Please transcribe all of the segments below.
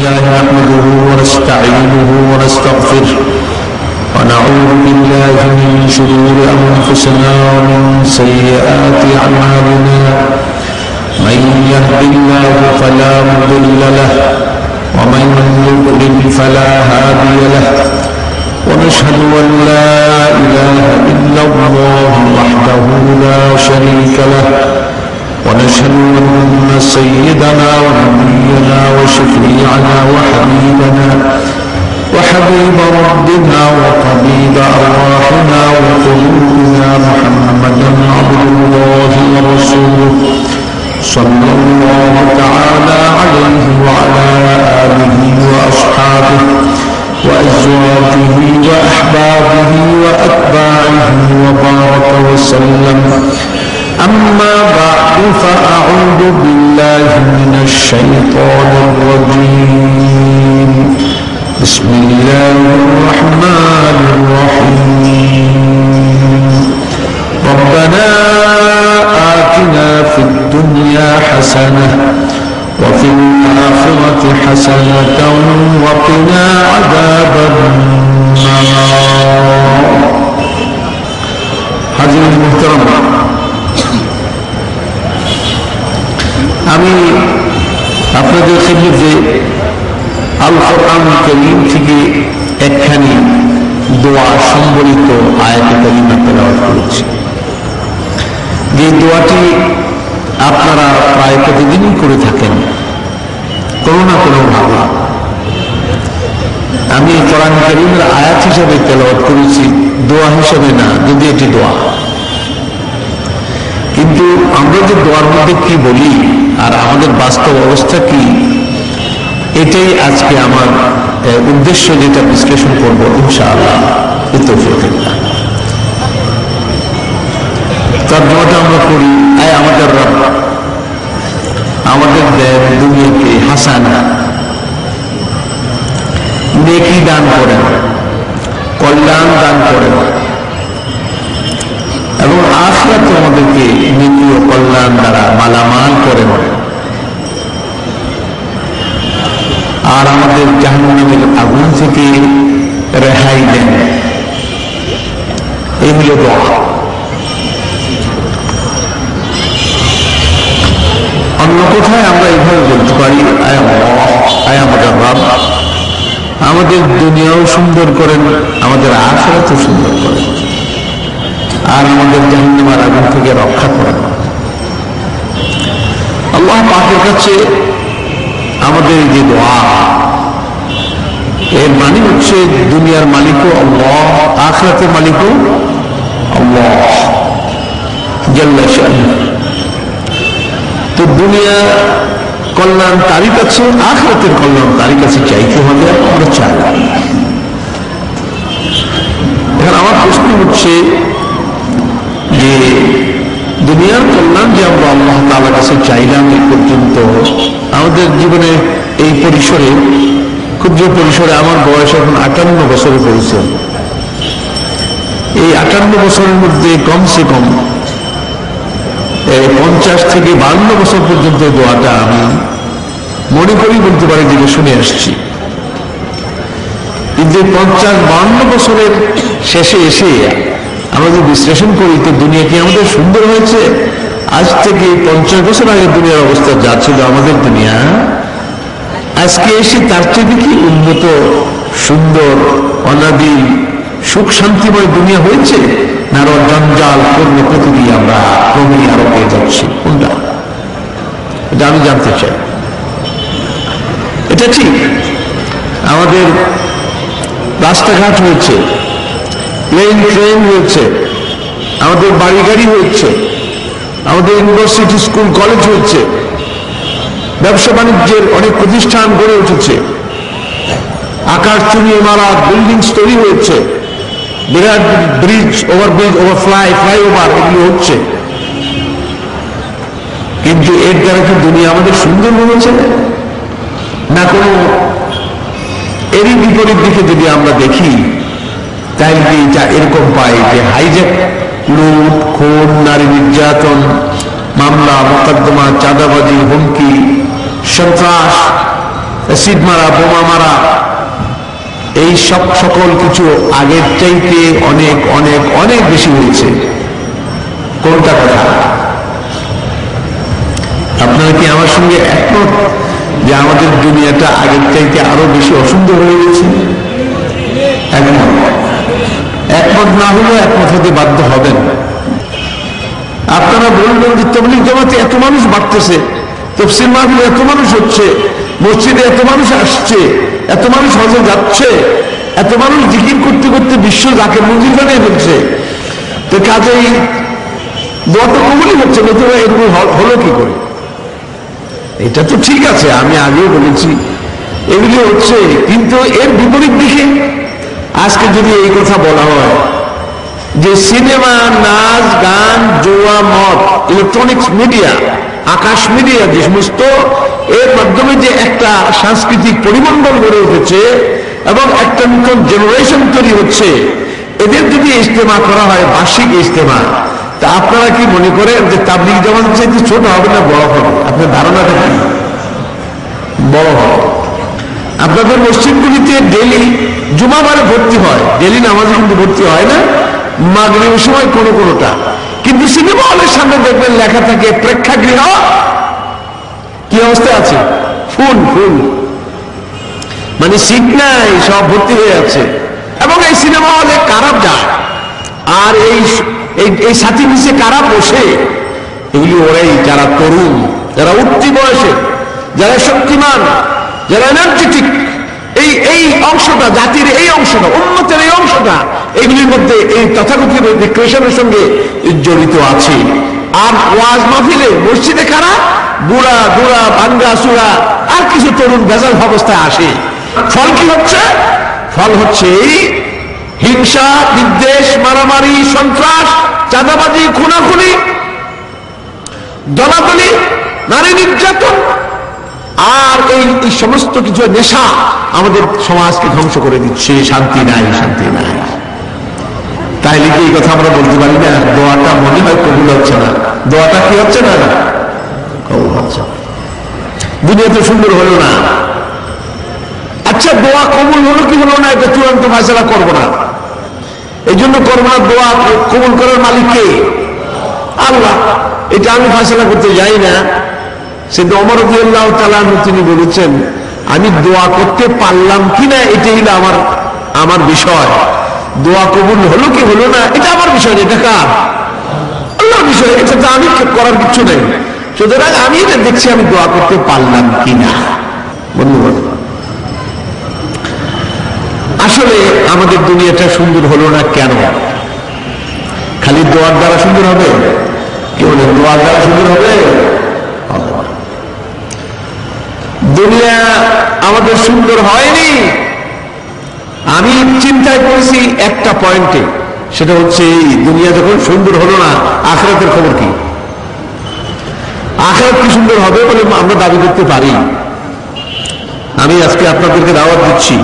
لله نحمده ونستعينه ونستغفره ونعوذ بالله من شرور أنفسنا ومن سيئات أعمالنا. من يهد الله فلا مضل له ومن يضلل فلا هادي له. ونشهد أن لا إله إلا الله وحده لا شريك له. ونشهد أن سيدنا ونبينا وشفيعنا وحبيبنا وحبيب ربنا وطبيب أرواحنا وقلوبنا محمدا عبد الله ورسوله صلى الله تعالى عليه وعلى آله وأصحابه وأزواجه وأحبابه وأتباعه وبارك وسلم أما بعد فأعوذ بالله من الشيطان الرجيم. بسم الله الرحمن الرحيم. ربنا آتنا في الدنيا حسنة وفي الآخرة حسنة وقنا عذاب النار. حجر المحترم আমি আপনাদের খেদমতে আল কোরআন করিম থেকে একখানি দোয়া সম্বলিত আয়াতে করিমা তেলাওয়াত করেছি। যে দোয়াটি আপনারা প্রায় প্রতিদিনই করে থাকেন, কোনো না কোনো ভাবে আমি কোরআন করিমের আয়াত হিসাবে তেলাওয়াত করেছি, দোয়া হিসাবে না, যদি এটি দোয়া। আমরা যে দোয়ার মধ্যে কি বলি আর আমাদের বাস্তব অবস্থা কি, এটাই আজকে আমার উদ্দেশ্য যেটা বিশ্লেষণ করব, ইনশাআল্লাহ। তৌফিকুল্লাহ তর্জমাটা আমরা করি, আয় আমাদের রব, আমাদের দেন দুনিয়াকে হাসানা। নেকি দান করেন, কল্যাণ দান করেন। আমাদেরকে নীতি ও কল্যাণ দ্বারা মালামাল করেন আর আমাদের জাহান্নামের আগুন থেকে রেহাই দেন। এই হল অন্য কোথায় আমরা এভাবে বলতে পারি আমাদের আমাদের দুনিয়াও সুন্দর করেন, আমাদের আখরাতও সুন্দর করেন। আর আমাদের জাহান্নামার আগুন থেকে রক্ষা করেন আল্লাহ পাকের কাছে আমাদের যে দোয়া, এর মানে হচ্ছে দুনিয়ার মালিকও আল্লাহ, আখরাতের মালিকও আল্লাহ তো দুনিয়া কল্যাণ তারই কাছে, আখরাতের কল্যাণ তারই কাছে চাইতে হবে, আমরা চাই। এখন আমার প্রশ্ন হচ্ছে যে দুনিয়ার কল্যাণ যে আমরা আল্লাহ তালার কাছে চাইলাম এই পর্যন্ত, আমাদের জীবনে এই পরিসরে, ক্ষুদ্র পরিসরে আমার বয়স এখন আটান্ন বছরে পড়েছে এই আটান্ন বছরের মধ্যে কমসে কম পঞ্চাশ থেকে বান্ন বছর পর্যন্ত দোয়াটা আমি মনে করি বলতে পারি, যেটা শুনে আসছি। কিন্তু পঞ্চাশ বান্ন বছরের শেষে এসে আমরা যদি বিশ্লেষণ করি তো দুনিয়া কি আমাদের সুন্দর হয়েছে? আজ থেকে পঞ্চাশ বছর আগে দুনিয়ার অবস্থা যা ছিল আমাদের দুনিয়া। আজকে এসে তার চেয়ে কি উন্নত, সুন্দর, অনাদি, সুখ শান্তিময় দুনিয়া হয়েছে? না জঞ্জাল কর্ম প্রতিদিন আমরা ক্রমে আরও পেয়ে যাচ্ছি। কোনটা? এটা আমি জানতে চাই। এটা ঠিক। আমাদের রাস্তাঘাট হয়েছে। প্লেন ট্রেন হয়েছে। আমাদের বাড়ি গাড়ি হয়েছে। আমাদের ইউনিভার্সিটি স্কুল কলেজ হচ্ছে ব্যবসা বাণিজ্যের অনেক প্রতিষ্ঠান গড়ে উঠেছে। আকাশ চুনি ইমারাত বিল্ডিংস তৈরি হয়েছে। বিরাট ব্রিজ ওভারব্রিজ ওভারফ্লাই ফ্লাইওভার এগুলি হচ্ছে। কিন্তু এর দ্বারা কি দুনিয়া আমাদের সুন্দর হয়েছে না কোনো এরই বিপরীত দিকে যদি আমরা দেখি তাইলে যা এরকম পাই যে হাইজ্যাক, লুট, খুন, নারী নির্যাতন, মামলা, মোকদ্দমা, চাঁদাবাজি, হুমকি, সন্ত্রাস, অ্যাসিড মারা, বোমা মারা, এই সব সকল কিছু আগের চাইতে অনেক অনেক অনেক বেশি হয়েছে। কোনটা কথা? আপনারা কি আমার সঙ্গে একমত যে আমাদের দুনিয়াটা আগের চাইতে আরও বেশি অসুন্দর হয়ে গেছে? একমত। একমত না হলেও একমত হতে বাধ্য হবেন। আপনারা বলবেন যে তবলিক জমাতে এত মানুষ বাড়তেছে, তফসিল মাহফিলে এত মানুষ হচ্ছে, মসজিদে এত মানুষ আসছে, এত মানুষ হজে যাচ্ছে, এত মানুষ জিকির করতে করতে বিশ্ব যাকে মন্দির বানিয়ে ফেলছে। তো কাজেই দোয়া তো হচ্ছে নতুবা এরকম হলো কি করে? এটা তো ঠিক আছে, আমি আগেও বলেছি। এগুলি হচ্ছে, কিন্তু এর বিপরীত দিকে আজকে যদি এই কথা বলা হয় যে সিনেমা, নাচ, গান, জোয়া, মদ ইলেকট্রনিক্স মিডিয়া আকাশ মিডিয়া যে সমস্ত, এর মাধ্যমে যে একটা সাংস্কৃতিক পরিমণ্ডল গড়ে উঠেছে এবং একটা নতুন জেনারেশন তৈরি হচ্ছে, এদের যদি ইজতেমা করা হয়, বার্ষিক ইজতেমা, তা আপনারা কি মনে করেন যে তাবলিগ জামাত ছোট হবে না বড় হবে? আপনার ধারণাটা কি? বড় হবে। আপনাদের মসজিদগুলিতে ডেলি জুমাবারে ভর্তি হয়। ডেলি নামাজে কিন্তু ভর্তি হয় না। মাগরিবের সময় কোনো কোনোটা। কিন্তু সিনেমা হলের সামনে দেখবেন লেখা থাকে, প্রেক্ষাগৃহ। কি অবস্থা আছে? ফুল ফুল। মানে সিট নাই, সব ভর্তি হয়ে আছে এবং এই সিনেমা হলে কারা যায়? আর এই এই- এই সাথী নিচে কারা বসে? এগুলি ওরাই, যারা তরুণ, যারা উঠতি বয়সে, যারা শক্তিমান। যারা এনার্জেটিক এই এই অংশটা, জাতির এই অংশটা, উন্নতের এই অংশটা, এগুলির মধ্যে এই তথাকথিত রিক্রেশনের সঙ্গে জড়িত আছে। আর ওয়াজ মাহফিলে মসজিদে কারা বুড়া বুড়া ভাঙ্গা সুরা, আর কিছু তরুণ ভেজাল অবস্থায় আসে। ফল কি হচ্ছে? ফল হচ্ছে এই হিংসা, বিদ্বেষ, মারামারি, সন্ত্রাস, চাঁদাবাজি, খুনাখুনি, দলাদলি, নারী নির্যাতন আর এই সমস্ত কিছু নেশা আমাদের সমাজকে ধ্বংস করে দিচ্ছে। শান্তি নাই শান্তি নাই। তাইলে কি এই কথা আমরা বলতে পারি না। দোয়াটা মনে হয় কবুল হচ্ছে না। দোয়াটা কি হচ্ছে না? কবুল হচ্ছে দুনিয়া তো সুন্দর হলো না। আচ্ছা দোয়া কবুল হলো কি হলো না, এটা চূড়ান্ত ফাইসলা করব না। এই জন্য করব না দোয়া কবুল করার মালিক কে? আল্লাহ। এটা আমি ফাইসলা করতে যাই না। সেটা অমর আল্লাহ তালাহ তিনি বলেছেন, আমি দোয়া করতে পারলাম কিনা এটাই আমার আমার বিষয়। দোয়া কবুল হলো কি হলো না, এটা আমার বিষয় এটা কার? আল্লাহর বিষয়, এটা তো আমি করার কিছু নেই। সুতরাং আমি এটা দেখছি, আমি দোয়া করতে পারলাম কিনা? আসলে আমাদের দুনিয়াটা সুন্দর হলো না কেন? খালি দোয়ার দ্বারা সুন্দর হবে? কি বলে, দোয়ার দ্বারা সুন্দর হবে। দুনিয়া আমাদের সুন্দর হয়নি। আমি চিন্তায় করেছি একটা পয়েন্টে সেটা হচ্ছে এই দুনিয়া যখন সুন্দর হলো না, আখরাতের খবর কি? আখরাত কি সুন্দর হবে বলে আমরা দাবি করতে পারি। আমি আজকে আপনাদেরকে দাওয়াত দিচ্ছি।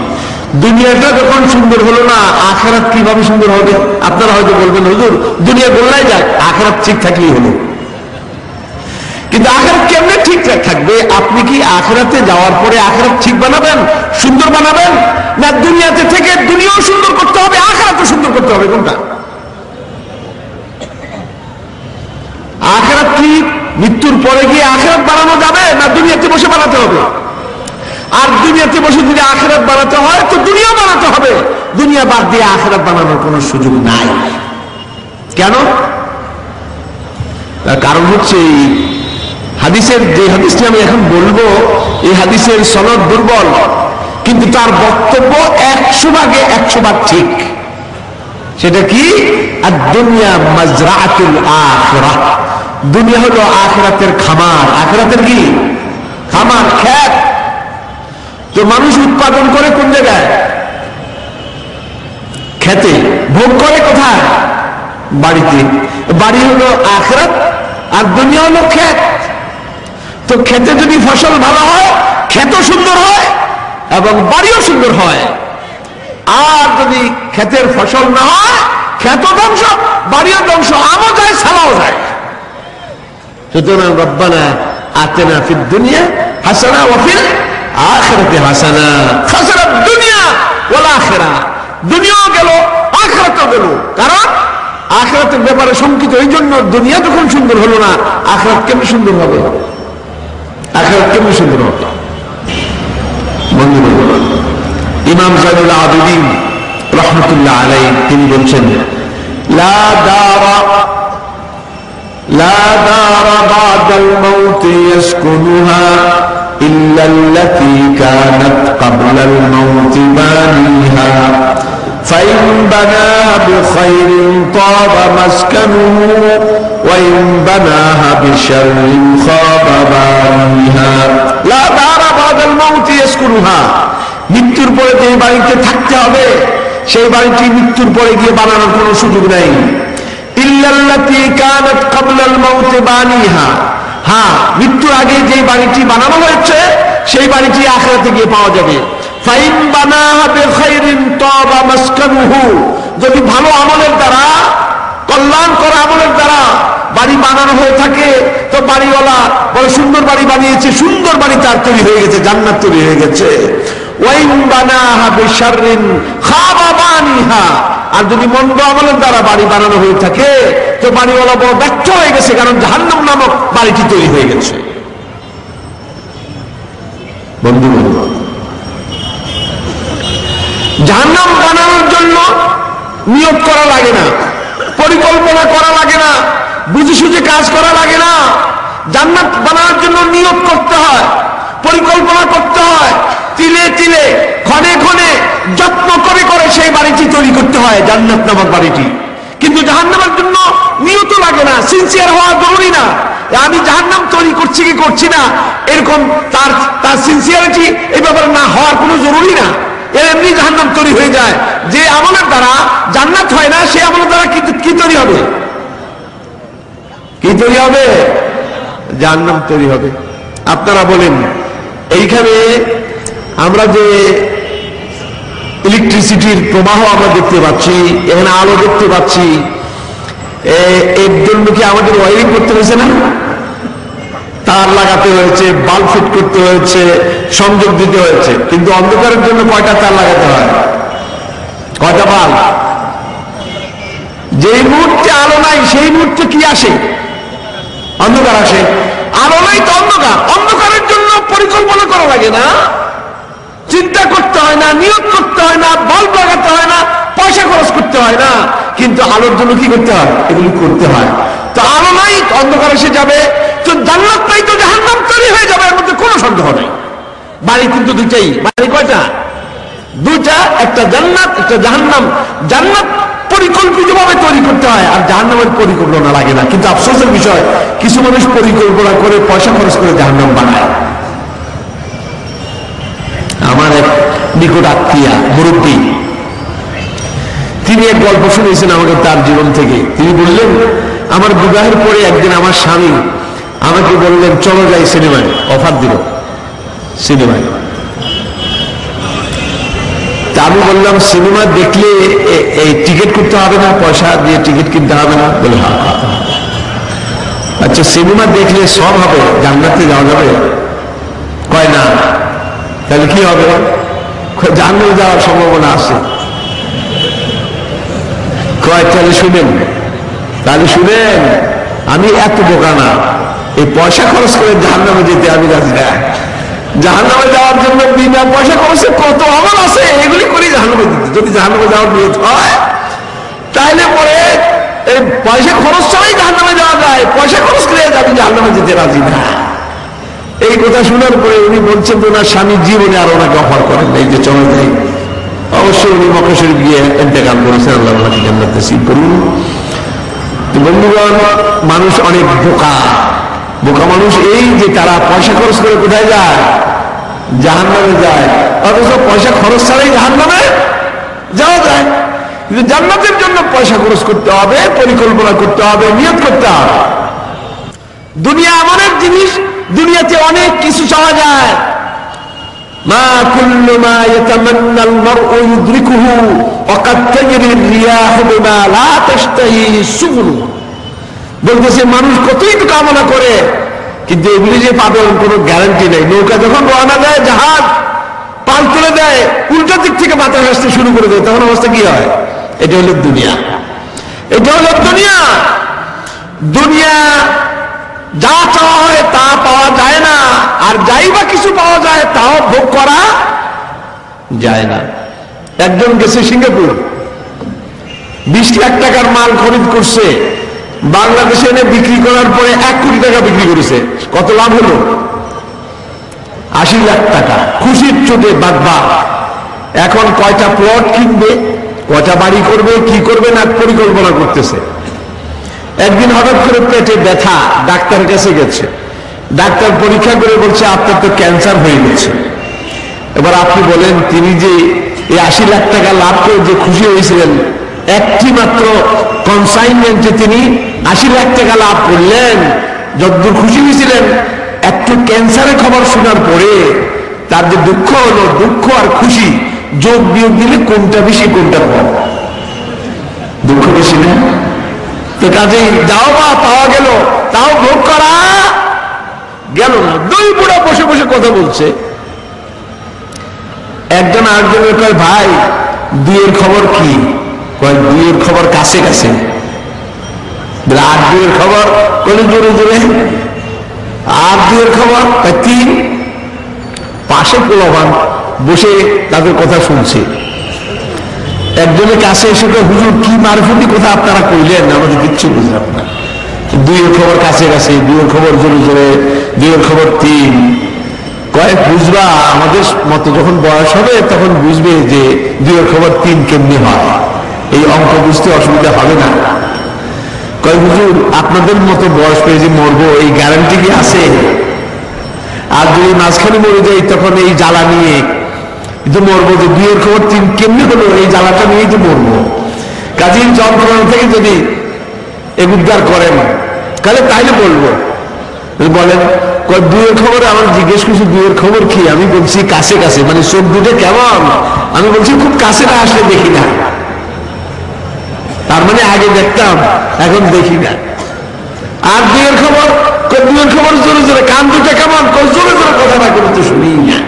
দুনিয়াটা যখন সুন্দর হলো না, আখেরাত কীভাবে সুন্দর হবে? আপনারা হয়তো বলবেন, হুজুর, দুনিয়া বললাই যাক, আখরাত ঠিক থাকলেই হলো। কিন্তু আখেরাত কেমনে ঠিক থাকবে? আপনি কি আখেরাতে যাওয়ার পরে আখেরাত ঠিক বানাবেন? সুন্দর বানাবেন? না দুনিয়াতে থেকে দুনিয়াও সুন্দর করতে হবে, আখেরাতও সুন্দর করতে হবে, কোনটা? আখেরাত কি মৃত্যুর পরে গিয়ে আখেরাত বানানো যাবে, না দুনিয়াতে বসে বানাতে হবে? আর দুনিয়াতে বসে যদি আখেরাত বানাতে হয়, তো দুনিয়া বানাতে হবে। দুনিয়া বাদ দিয়ে আখেরাত বানানোর কোনো সুযোগ নাই। কেন? তার কারণ হচ্ছে এই হাদিসের যে হাদিসটি আমি এখন বলব, এই হাদিসের সনদ দুর্বল, কিন্তু তার বক্তব্য একশো ভাগে একশো ভাগ ঠিক। সেটা কি? আর দুনিয়া আখরা। দুনিয়া হলো আখরাতের খামার। আখরাতের কি? খামার খ্যাত তো মানুষ উৎপাদন করে কোন জায়গায়? খেতে। ভোগ করে কোথায়? বাড়িতে। বাড়ি হলো আখরাত, আর দুনিয়া হলো ক্ষেত তো খেতে যদি ফসল ভালো হয় ক্ষেত সুন্দর হয় এবং বাড়িও সুন্দর হয়। আর যদি ক্ষেতের ফসল না হয় ক্ষেত ধ্বংস, বাড়িও ধ্বংস, আমও যায় সালাও যায়। সুতরাং রব্বানা আতেনা ফিদ দুনিয়া হাসানা ওয়াফিল আখরাতে হাসানা। খাসারা দুনিয়া ওলা আখেরা। দুনিয়াও গেল, আখরাতও গেল। কারণ আখরাতের ব্যাপারে শঙ্কিত এই জন্য দুনিয়া যখন সুন্দর হলো না, আখরাত কেমন সুন্দর হবে? আখরাত কেমন সুন্দর হবে বন্ধু ইমাম জানুল আবিদিন রহমতুল্লাহ আলাই তিনি বলছেন লা দারা لا دار بعد الموت يسكنها إلا التي كانت قبل الموت بانيها فإن بناها بخير طاب مسكنه وإن بناها بشر خاب بانيها لا دار بعد الموت يسكنها মৃত্যুর পরে যে বাড়িতে থাকতে হবে সেই বাড়িটি মৃত্যুর পরে গিয়ে বানানোর কোনো সুযোগ নেই ইল্লাল্লাতি কানাত ক্বাবলাল মাউত বানিহা হ্যাঁ মৃত্যুর আগে যে বাড়িটি বানানো হয়েছে সেই বাড়িটি আখিরাতে গিয়ে পাওয়া যাবে ফাইন বানাহা বিখাইরিন তাবা মাসকানুহু যদি ভালো আমলের দ্বারা কল্যাণ করা আমলের দ্বারা বাড়ি বানানো হয়ে থাকে, তো বাড়িওয়ালা বড় সুন্দর বাড়ি বানিয়েছে, সুন্দর বাড়ি তার তৈরি হয়ে গেছে, জান্নাত তৈরি হয়ে গেছে। আর যদি মন্দ আমলের দ্বারা বাড়ি বানানো হয়ে থাকে। তো বাড়িওয়ালা বড় ব্যর্থ হয়ে গেছে, কারণ নামক বাড়িটি তৈরি হয়ে গেছে। বন্ধু। জাহান্নাম বানানোর জন্য নিয়োগ করা লাগে না, পরিকল্পনা করা লাগে না। বুঝে সুঝে কাজ করা লাগে না। জান্নাত বানানোর জন্য নিয়োগ করতে হয়, পরিকল্পনা করতে হয়। তিলে তিলে ক্ষণে ক্ষণে যত্ন করে করে সেই বাড়িটি তৈরি করতে হয়, জান্নাত নামক বাড়িটি। কিন্তু জাহান্নামের জন্য নিয়ত লাগে না সিনসিয়ার হওয়া জরুরি না। আমি জাহান্নাম তৈরি করছি কি করছি না, এরকম তার তার সিনসিয়ারিটি এই ব্যাপারে না হওয়ার কোনো জরুরি না। এর এমনি জাহান্নাম তৈরি হয়ে যায়। যে আমলের দ্বারা জান্নাত হয় না, সে আমলের দ্বারা কি কি তৈরি হবে? কি তৈরি হবে? জাহান্নাম তৈরি হবে। আপনারা বলেন, এইখানে আমরা যে ইলেকট্রিসিটির প্রবাহ আমরা দেখতে পাচ্ছি, এখানে আলো দেখতে পাচ্ছি এর জন্য কি আমাদের ওয়ারিং করতে হয়েছে না? তার লাগাতে হয়েছে বাল্ব ফিট করতে হয়েছে, সংযোগ দিতে হয়েছে। কিন্তু অন্ধকারের জন্য কয়টা তার লাগাতে হয়? কয়টা বাল্ব যেই মুহূর্তে আলো নাই, সেই মুহূর্তে কি আসে? অন্ধকার আসে। আলো নাই তো অন্ধকার। অন্ধকারের জন্য পরিকল্পনা করা লাগে না। চিন্তা করতে হয় না, নিয়োগ করতে হয় না বাল্ব লাগাতে হয় না, পয়সা খরচ করতে হয় না। কিন্তু আলোর জন্য কি করতে হয়? এগুলি করতে হয়। তো আলো নাই অন্ধকার এসে যাবে। তো জান্নাত নাই, তো জাহান্নাম তৈরি হয়ে যাবে, এর মধ্যে কোনো সন্দেহ নেই। বাড়ি কিন্তু দুইটাই। বাড়ি কয়টা? দুইটা, একটা জান্নাত, একটা জাহান্নাম। জান্নাত পরিকল্পিত ভাবে তৈরি করতে হয়। আর জাহান্নামের পরিকল্পনা লাগে না। কিন্তু আফসোসের বিষয়, কিছু মানুষ পরিকল্পনা করে পয়সা খরচ করে জাহান্নাম বানায়। আমার এক নিকট আত্মীয়া, মুরব্বী, তিনি এক গল্প শুনেছেন আমাকে তার জীবন থেকে। তিনি বললেন, আমার বিবাহের পরে একদিন আমার স্বামী আমাকে বললেন, চলো যাই সিনেমায়, অফার দিল সিনেমায়। আমি বললাম, সিনেমা দেখলে এই টিকিট করতে হবে না, পয়সা দিয়ে টিকিট কিনতে হবে না। বলে হ্যাঁ আচ্ছা সিনেমা দেখলে সব হবে, জান্নাতে যাওয়া যাবে? কয়, না। তাহলে কি হবে? জান্নাতে যাওয়ার সম্ভাবনা আছে। কয়, তাহলে শুনেন তাহলে শুনেন, আমি এত বোকা না। এই পয়সা খরচ করে জাহান্নামে যেতে আমি রাজি না। জাহান্নামে যাওয়ার জন্য বিনা পয়সা খরচে কত আমল আছে, এগুলি করি জাহান্নামে দিতে যদি জাহান্নামে যাওয়ার নিয়ত হয় তাহলে পরে এই পয়সা খরচ ছাড়াই জাহান্নামে যাওয়া যায়। পয়সা খরচ করে যাবি জাহান্নামে যেতে রাজি না। এই কথা শোনার পরে উনি বলছেন যে ওনার স্বামী জীবনে আর ওনাকে অফার করেন এই যে চলে যাই। অবশ্যই উনি মক্কা শরীফ গিয়ে ইন্তেকাল করেছেন, আল্লাহ ওনাকে জান্নাত নসিব করুন। বন্ধুগণ, মানুষ অনেক বোকা। বোকা মানুষ এই যে তারা পয়সা খরচ করে কোথায় যায়? জাহান নামে যায়। অথচ পয়সা খরচ ছাড়াই জাহান নামে যাওয়া যায়। কিন্তু জান্নাতের জন্য পয়সা খরচ করতে হবে, পরিকল্পনা করতে হবে নিয়োগ করতে হবে। দুনিয়া এমন এক জিনিস, দুনিয়াতে অনেক কিছু চাওয়া যায়। মা মা বলতেছে, মানুষ কতই তো কামনা করে, কিন্তু এগুলি যে পাবে কোনো গ্যারান্টি নেই। নৌকা যখন রওনা দেয়, জাহাজ পাল তুলে দেয়, উল্টা দিক থেকে বাতাস আসতে শুরু করে দেয়, তখন অবস্থা কি হয়? এটা হলো দুনিয়া। এটা হলো দুনিয়া। দুনিয়া যা চাওয়া হয় তা পাওয়া যায় না, আর যাই বা কিছু পাওয়া যায় তাও ভোগ করা যায় না। একজন গেছে সিঙ্গাপুর, বিশ লাখ টাকার মাল খরিদ করছে। বাংলাদেশে এনে বিক্রি করার পরে এক কোটি টাকা বিক্রি করেছে। কত লাভ হলো? আশি লাখ টাকা। খুশির চোটে বাগবা এখন কয়টা প্লট কিনবে, কয়টা বাড়ি করবে, কি করবে, না পরিকল্পনা করতেছে। একদিন হঠাৎ করে পেটে ব্যথা, ডাক্তার কাছে গেছে। ডাক্তার পরীক্ষা করে বলছে, আপনার তো ক্যান্সার হয়ে গেছে। এবার আপনি বলেন, তিনি যে এই আশি লাখ টাকা লাভ করে যে খুশি হয়েছিলেন একটি মাত্র কনসাইনমেন্টে তিনি আশি লাখ টাকা লাভ করলেন, যতদূর খুশি হয়েছিলেন, একটু ক্যান্সারের খবর শোনার পরে তার যে দুঃখ হলো, দুঃখ আর খুশি যোগ বিয়োগ দিলে কোনটা বেশি, কোনটা কম? দুঃখ বেশি না? তো কাজেই যাও বা পাওয়া গেল, তাও ভোগ করা গেল না। দুই বুড়া বসে বসে কথা বলছে। একজন আরেকজনের কয়, ভাই, দুইয়ের খবর কি? কয় দুইয়ের খবর কাছে কাছে? আর দুইয়ের খবর দুইয়ের খবর? তিন। পাশে বসে তাদের কথা শুনছে। একজনের কাছে এসে হুজুর, কি কথা আপনারা কইলেন? আমাদের কিচ্ছু বুঝলাম না। দুইয়ের খবর কাছে কাছে, দুইয়ের খবর জোরে জোরে, দুইয়ের খবর তিন। কয়েক বুঝবা, আমাদের মতো যখন বয়স হবে, তখন বুঝবে যে দুইয়ের খবর তিন কেমনি হয়? এই অঙ্ক বুঝতে অসুবিধা হবে না। কয়, হুজুর, আপনাদের মতো বয়স পেয়ে যে মরবো, এই গ্যারান্টি কি আছে? আর যদি মাঝখানে মরে যাই, তখন এই জ্বালা নিয়ে কিন্তু মরবো, যে বিয়ের খবর তিন কেমনি হলো? এই জ্বালাটা নিয়েই তো মরবো। কাজেই যন্ত্রণা থেকে যদি এগুদ্দার করেন, তাহলে তাইলে বলব। বলেন দুয়ের খবর আমার জিজ্ঞেস করছি দুয়ের খবর কি? আমি বলছি, কাছে কাছে। মানে চোখ দুটো কেমন? আমি বলছি, খুব কাছে না আসলে দেখি না। তার মানে আগে দেখতাম, এখন দেখি না। আর দুয়ের খবর দুয়ের খবর জোরে জোরে, কান দুটো কেমন? জোরে জোরে কথা না করে তো শুনি না।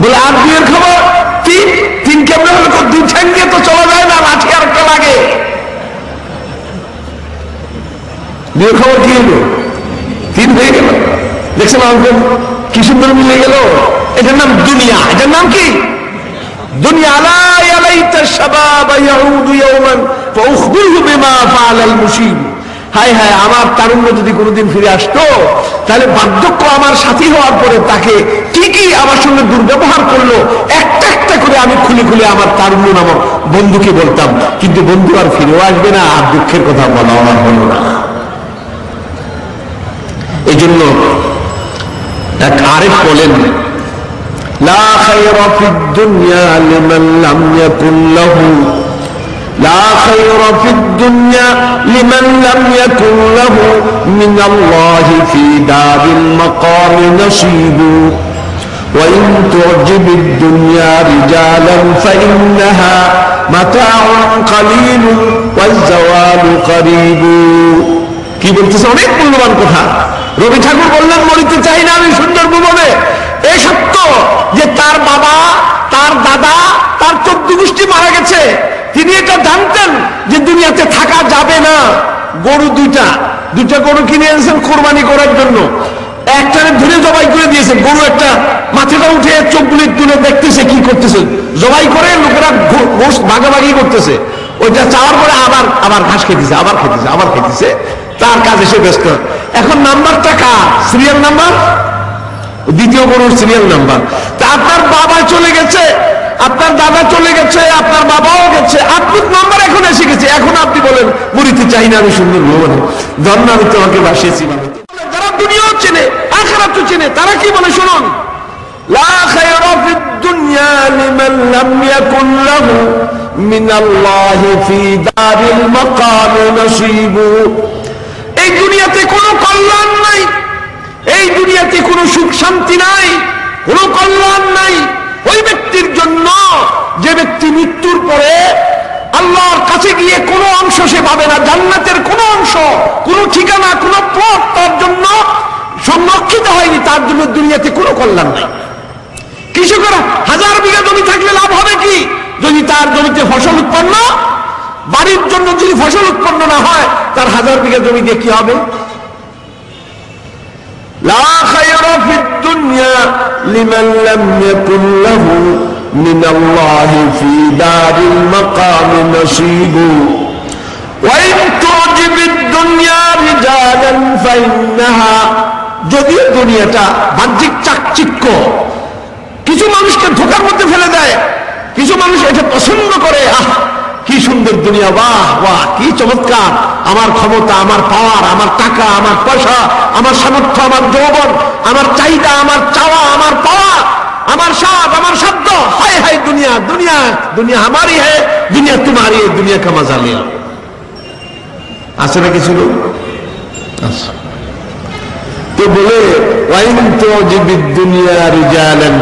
বলে, আর দুয়ের খবর? তিন তিন কেমন দুই ঠ্যাং তো চলা যায় না লাঠি আর একটা লাগে। দুয়ের খবর কি হলো? তিন হয়ে গেল। দেখছেন কি সুন্দর মিলে গেল? এটার নাম দুনিয়া। এটার নাম কি? আমার তারুণ্য যদি কোনোদিন ফিরে আসতো, তাহলে বার্ধক্য আমার সাথী হওয়ার পরে তাকে কি কি আমার সঙ্গে দুর্ব্যবহার করল, একটা একটা করে আমি খুলে খুলে আমার তারুণ্য নামক বন্ধুকে বলতাম। কিন্তু বন্ধু আর ফিরেও আসবে না, আর দুঃখের কথা বলা আমার হলো না। এই জন্য এক আরেফ বলেন لا خير في الدنيا لمن لم يكن له لا خير في الدنيا لمن لم يكن له من الله في دار المقام نصيب وإن تعجب الدنيا رجالا فإنها متاع قليل والزوال قريب কি বলতেছে অনেক মূল্যবান কথা রবি ঠাকুর বললেন মরিতে চাই না আমি সুন্দর ভুবনে এই সত্য যে তার বাবা, তার দাদা, তার চোদ্দ গোষ্ঠী মারা গেছে। তিনি এটা জানতেন যে দুনিয়াতে থাকা যাবে না। গরু দুইটা। দুইটা গরু কিনে এনেছেন কোরবানি করার জন্য। একটানে ধরে জবাই করে দিয়েছে। গরু একটা মাথাটা উঠে চোখগুলি তুলে দেখতেছে কি করতেছে। জবাই করে লোকেরা ঘোষ ভাগাভাগি করতেছে। ওইটা চাওয়ার পরে আবার আবার ঘাস খেতেছে, আবার খেতেছে আবার খেতেছে। তার কাজ এসে ব্যস্ত। এখন নাম্বারটা কার? Serial number? দ্বিতীয় গরুর সিরিয়াল নাম্বার তা আপনার বাবা চলে গেছে আপনার দাদা চলে গেছে আপনার বাবাও গেছে আপনার নাম্বার এখন এসে গেছে এখন আপনি বলেন মরিতে চাই না আমি সুন্দর ভবনে ধন্য আমি তোমাকে বাসিয়েছি মানে যারা দুনিয়াও চেনে আখেরাত চেনে তারা কি বলে শুনুন لا خير في الدنيا لمن لم يكن له من الله في دار المقام نصيب এই দুনিয়াতে কোনো কল্যাণ নাই এই দুনিয়াতে কোনো সুখ শান্তি নাই, কোনো কল্যাণ নাই। ওই ব্যক্তির জন্য যে ব্যক্তি মৃত্যুর পরে আল্লাহর কাছে গিয়ে কোনো অংশ সে পাবে না, জান্নাতের কোনো অংশ, কোনো ঠিকানা, কোনো পথ তার জন্য সংরক্ষিত হয়নি, তার জন্য দুনিয়াতে কোনো কল্যাণ নাই। কৃষকের হাজার বিঘা জমি থাকলে লাভ হবে কি? যদি তার জমিতে ফসল উৎপন্ন, বাড়ির জন্য যদি ফসল উৎপন্ন না হয়, তার হাজার বিঘা জমি দিয়ে কি হবে? لا خير في الدنيا لمن لم يكن له من الله في دار المقام نصيب وإن تعجب الدنيا رجالا فإنها যদিও দুনিয়াটা বাহ্যিক চাকচিক্য কিছু মানুষকে ধোকার মধ্যে ফেলে দেয় কিছু মানুষ এটা পছন্দ করে আহ কি সুন্দর দুনিয়া, বাহ বাহ, কি চমৎকার। আমার ক্ষমতা, আমার পাওয়ার আমার টাকা, আমার পয়সা, আমার সামর্থ্য, আমার যৌবন, আমার চাহিদা, আমার চাওয়া, আমার পাওয়া, আমার স্বাদ, আমার শব্দ, হায় হায়, দুনিয়া দুনিয়া দুনিয়া আমারই হ্যাঁ দুনিয়া তোমারই দুনিয়া কা মজা লিয়া আছে না কিছু তো বলে, ওয়াইন তুজিব দুনিয়া রিজালান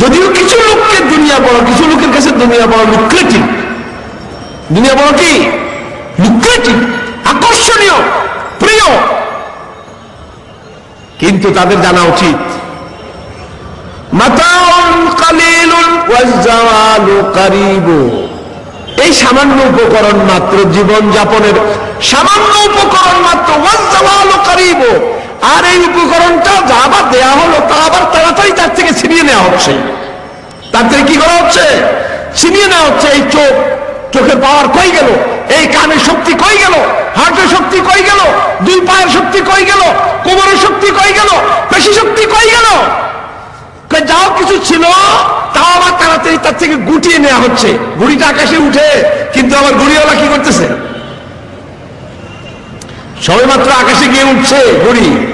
যদিও কিছু লোককে দুনিয়া বড় কিছু লোকের কাছে দুনিয়া বড় লুক্রেটিভ দুনিয়া বড় কি? লুক্রেটিভ আকর্ষণীয়, প্রিয়। কিন্তু তাদের জানা উচিত। এই সামান্য উপকরণ মাত্র জীবন যাপনের সামান্য উপকরণ মাত্র আর এই উপকরণটা যা আবার দেয়া হলো, তা আবার তাড়াতাড়ি তার থেকে ছিনিয়ে নেওয়া হচ্ছে। তার থেকে কি করা হচ্ছে? ছিনিয়ে নেওয়া হচ্ছে। এই চোখ, চোখের পাওয়ার কই গেল? এই কানের শক্তি কই গেল? হার্টের শক্তি কই গেল? দুই পায়ের শক্তি কই গেল? কোমরের শক্তি কই গেল? পেশি শক্তি কই গেল? যাও, কিছু ছিল? তাও আবার তাড়াতাড়ি তার থেকে গুটিয়ে নেওয়া হচ্ছে। গুড়িটা আকাশে উঠে, কিন্তু আবার গুড়িওয়ালা কি করতেছে? সবে মাত্র আকাশে গিয়ে উঠছে গুড়ি।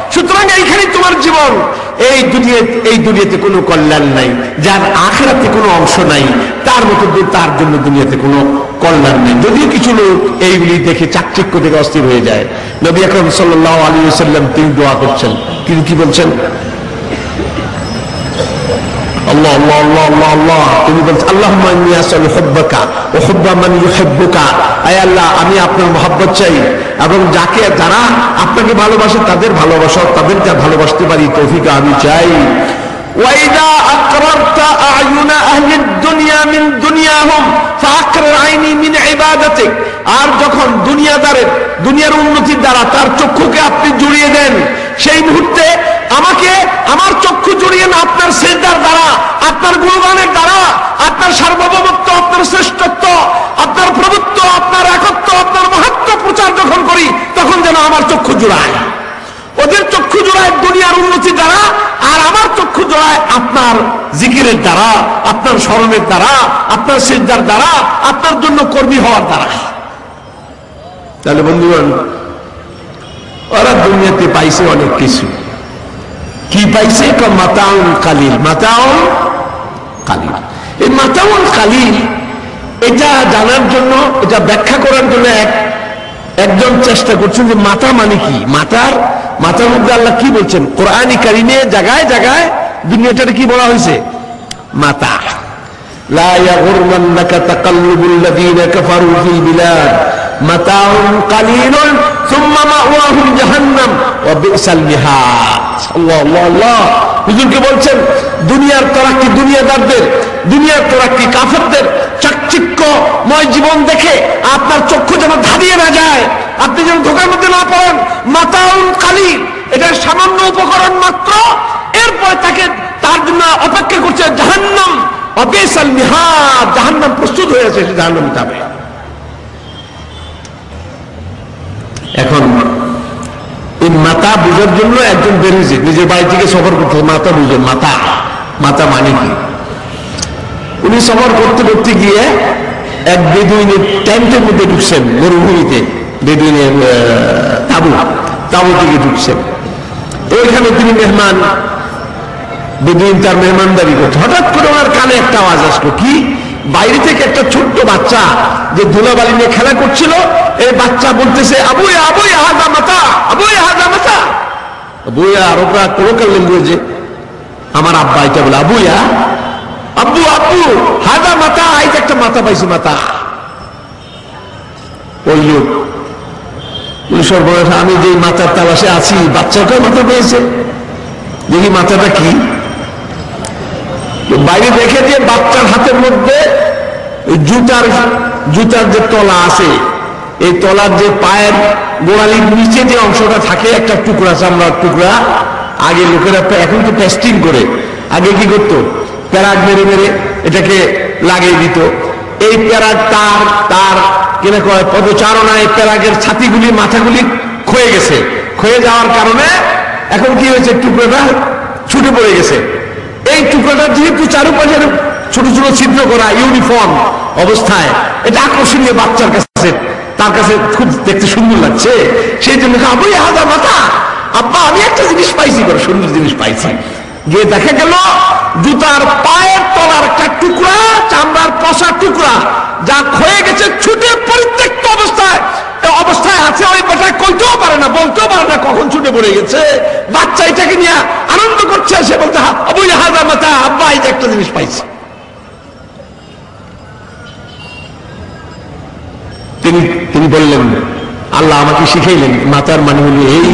সুতরাং এইখানে তোমার জীবন। এই দুনিয়া, এই দুনিয়াতে কোনো কল্যাণ নাই, যার আখেরাতে কোনো অংশ নাই, তার মতো তার জন্য দুনিয়াতে কোনো কল্যাণ নেই। যদিও কিছু লোক এইগুলি দেখে চাকচিক্য থেকে অস্থির হয়ে যায়। নবী আকরম সাল্লাহ আলী সাল্লাম তিনি দোয়া করছেন। তিনি কি বলছেন? আল্লাহ আল্লাহ আল্লাহ আল্লাহ আল্লাহ তুমি বলছো আল্লাহ আসল হব্বাকা ও হব্বা মান ইউহিব্বুকা আয় আল্লাহ আমি আপনার মহব্বত চাই এবং যাকে যারা আপনাকে ভালোবাসে তাদের ভালোবাসা তাদের যা ভালোবাসতে পারি তৌফিক আমি চাই وإذا أقررت أعين أهل الدنيا من دنياهم فأقرر عيني من عبادتك আর যখন দুনিয়াদারের দুনিয়ার উন্নতির দ্বারা তার চক্ষুকে আপনি জুড়িয়ে দেন সেই মুহূর্তে আমাকে আমার চক্ষু জুড়িয়ে না, আপনার সেজদার দ্বারা, আপনার গুণগানের দ্বারা, আপনার সার্বভৌমত্ব, আপনার শ্রেষ্ঠত্ব, আপনার প্রভুত্ব, আপনার একত্ব, আপনার মহাত্ম প্রচার যখন করি, তখন যেন আমার চক্ষু জুড়ায়। ওদের চক্ষু জোড়ায় দুনিয়ার উন্নতি দ্বারা, আর আমার চক্ষু জোড়ায় আপনার জিকিরের দ্বারা, আপনার স্মরণের দ্বারা, আপনার সিদ্ধার দ্বারা, আপনার জন্য কর্মী হওয়ার দ্বারা। তাহলে বন্ধুগণ, ওরা দুনিয়াতে পাইছে অনেক কিছু। কি পাইছে ক- মাতাউন কালিল মাতাউন কালিল এই মাতাউন কালিল এটা জানার জন্য এটা ব্যাখ্যা করার জন্য এক একজন চেষ্টা করছেন যে মাতা মানে কি মাতার মাতার মধ্যে আল্লাহ কি বলছেন কোরআনী কারিমে জায়গায় জায়গায় দুনিয়াটাকে কি বলা হয়েছে মাতা لا يغرنك تقلب الذين كفروا في البلاد متاع قليل ثم مأواهم جهنم وبئس المهاد الله الله الله হুজুরকে বলছেন, দুনিয়ার দুনিয়াদারদের, দুনিয়ার কাফেরদের? চাকচিক্যময় জীবন দেখে আপনার চক্ষু যেন ধারিয়ে না যায়। আপনি যেন ধোকার মধ্যে না পড়েন, মাতাউন কালি এটা সামান্য উপকরণ মাত্র। এরপরে তাকে তার জন্য অপেক্ষা করছে জাহান্নাম। অবেসাল মিহাদ, জাহান্নাম প্রস্তুত হয়ে আছে সে জাহান্নাম এখন এই মাতা বুঝার জন্য একজন বেরিয়েছে। নিজের বাড়ি থেকে সফর করতে মাতা বুঝে, মাতা। মাতা মানে কি? উনি সফর করতে করতে গিয়ে এক বেদুইনের টেন্টের মধ্যে ঢুকছেন, মরুভূমিতে। বেদুইনের তাবু তাবু থেকে ঢুকছেন। ওইখানে তিনি মেহমান দুদিন তার মেহমানদারি করছে হঠাৎ করে ওনার কানে একটা আওয়াজ আসলো। কি? বাইরে থেকে একটা ছোট্ট বাচ্চা যে ধুলাবালি নিয়ে খেলা করছিল, এই বাচ্চা বলতেছে আবুই আবুই হাজা মাতা আবুই হাজা আবুয়া আরবরা ল্যাঙ্গুয়েজে আমার আব্বা এটা বলে, আবুয়া, আব্বু আব্বু, হাজা মাতা আইতে একটা মাথা পাইছি মাথা ওই লোক আমি যে মাথার তালাশে আছি বাচ্চাকেও মাথা পেয়েছে। দেখি মাথাটা কি? বাইরে দেখে দিয়ে বাচ্চার হাতের মধ্যে জুতার জুতার যে তলা আছে, এই তলার যে পায়ের গোড়ালির নিচে যে অংশটা থাকে, একটা টুকরা চামড়ার টুকরা, আগে লোকেরা এখন তো টেস্টিং করে। আগে কি করতো? প্যারাগ মেরে মেরে এটাকে লাগিয়ে দিত। এই প্যারাগ তার তার কিনা কয়, পদচারণায় প্যারাগের ছাতিগুলি, মাথাগুলি ক্ষয়ে গেছে। ক্ষয়ে যাওয়ার কারণে এখন কি হয়েছে? টুকরোটা ছুটে পড়ে গেছে। এই টুকরোটা যেহেতু চারুপাশে ছোট ছোট ছিদ্র করা, ইউনিফর্ম অবস্থায়। এটা আকর্ষণীয় বাচ্চার কাছে, তার কাছে খুব দেখতে সুন্দর লাগছে। সেই জন্য আবু হাজা মাথা আব্বা, আমি একটা জিনিস পাইছি, বড় সুন্দর জিনিস পাইছি। গিয়ে দেখা গেল, জুতার পায়ের তলার একটা টুকরা, চামড়ার পশা টুকরা, যা ক্ষয়ে গেছে, ছুটে পরিত্যক্ত অবস্থায় অবস্থায় আছে ওই কইতেও পারে না, বলতেও পারে না কখন ছুটে পড়ে গেছে। বাচ্চা এটাকে নিয়ে আনন্দ করছে, সে বলতে হাজার হাজা মাথা আব্বা এটা একটা জিনিস পাইছে। তিনি তিনি বললেন, আল্লাহ আমাকে শিখাইলেন, মাতার মানে হলো এই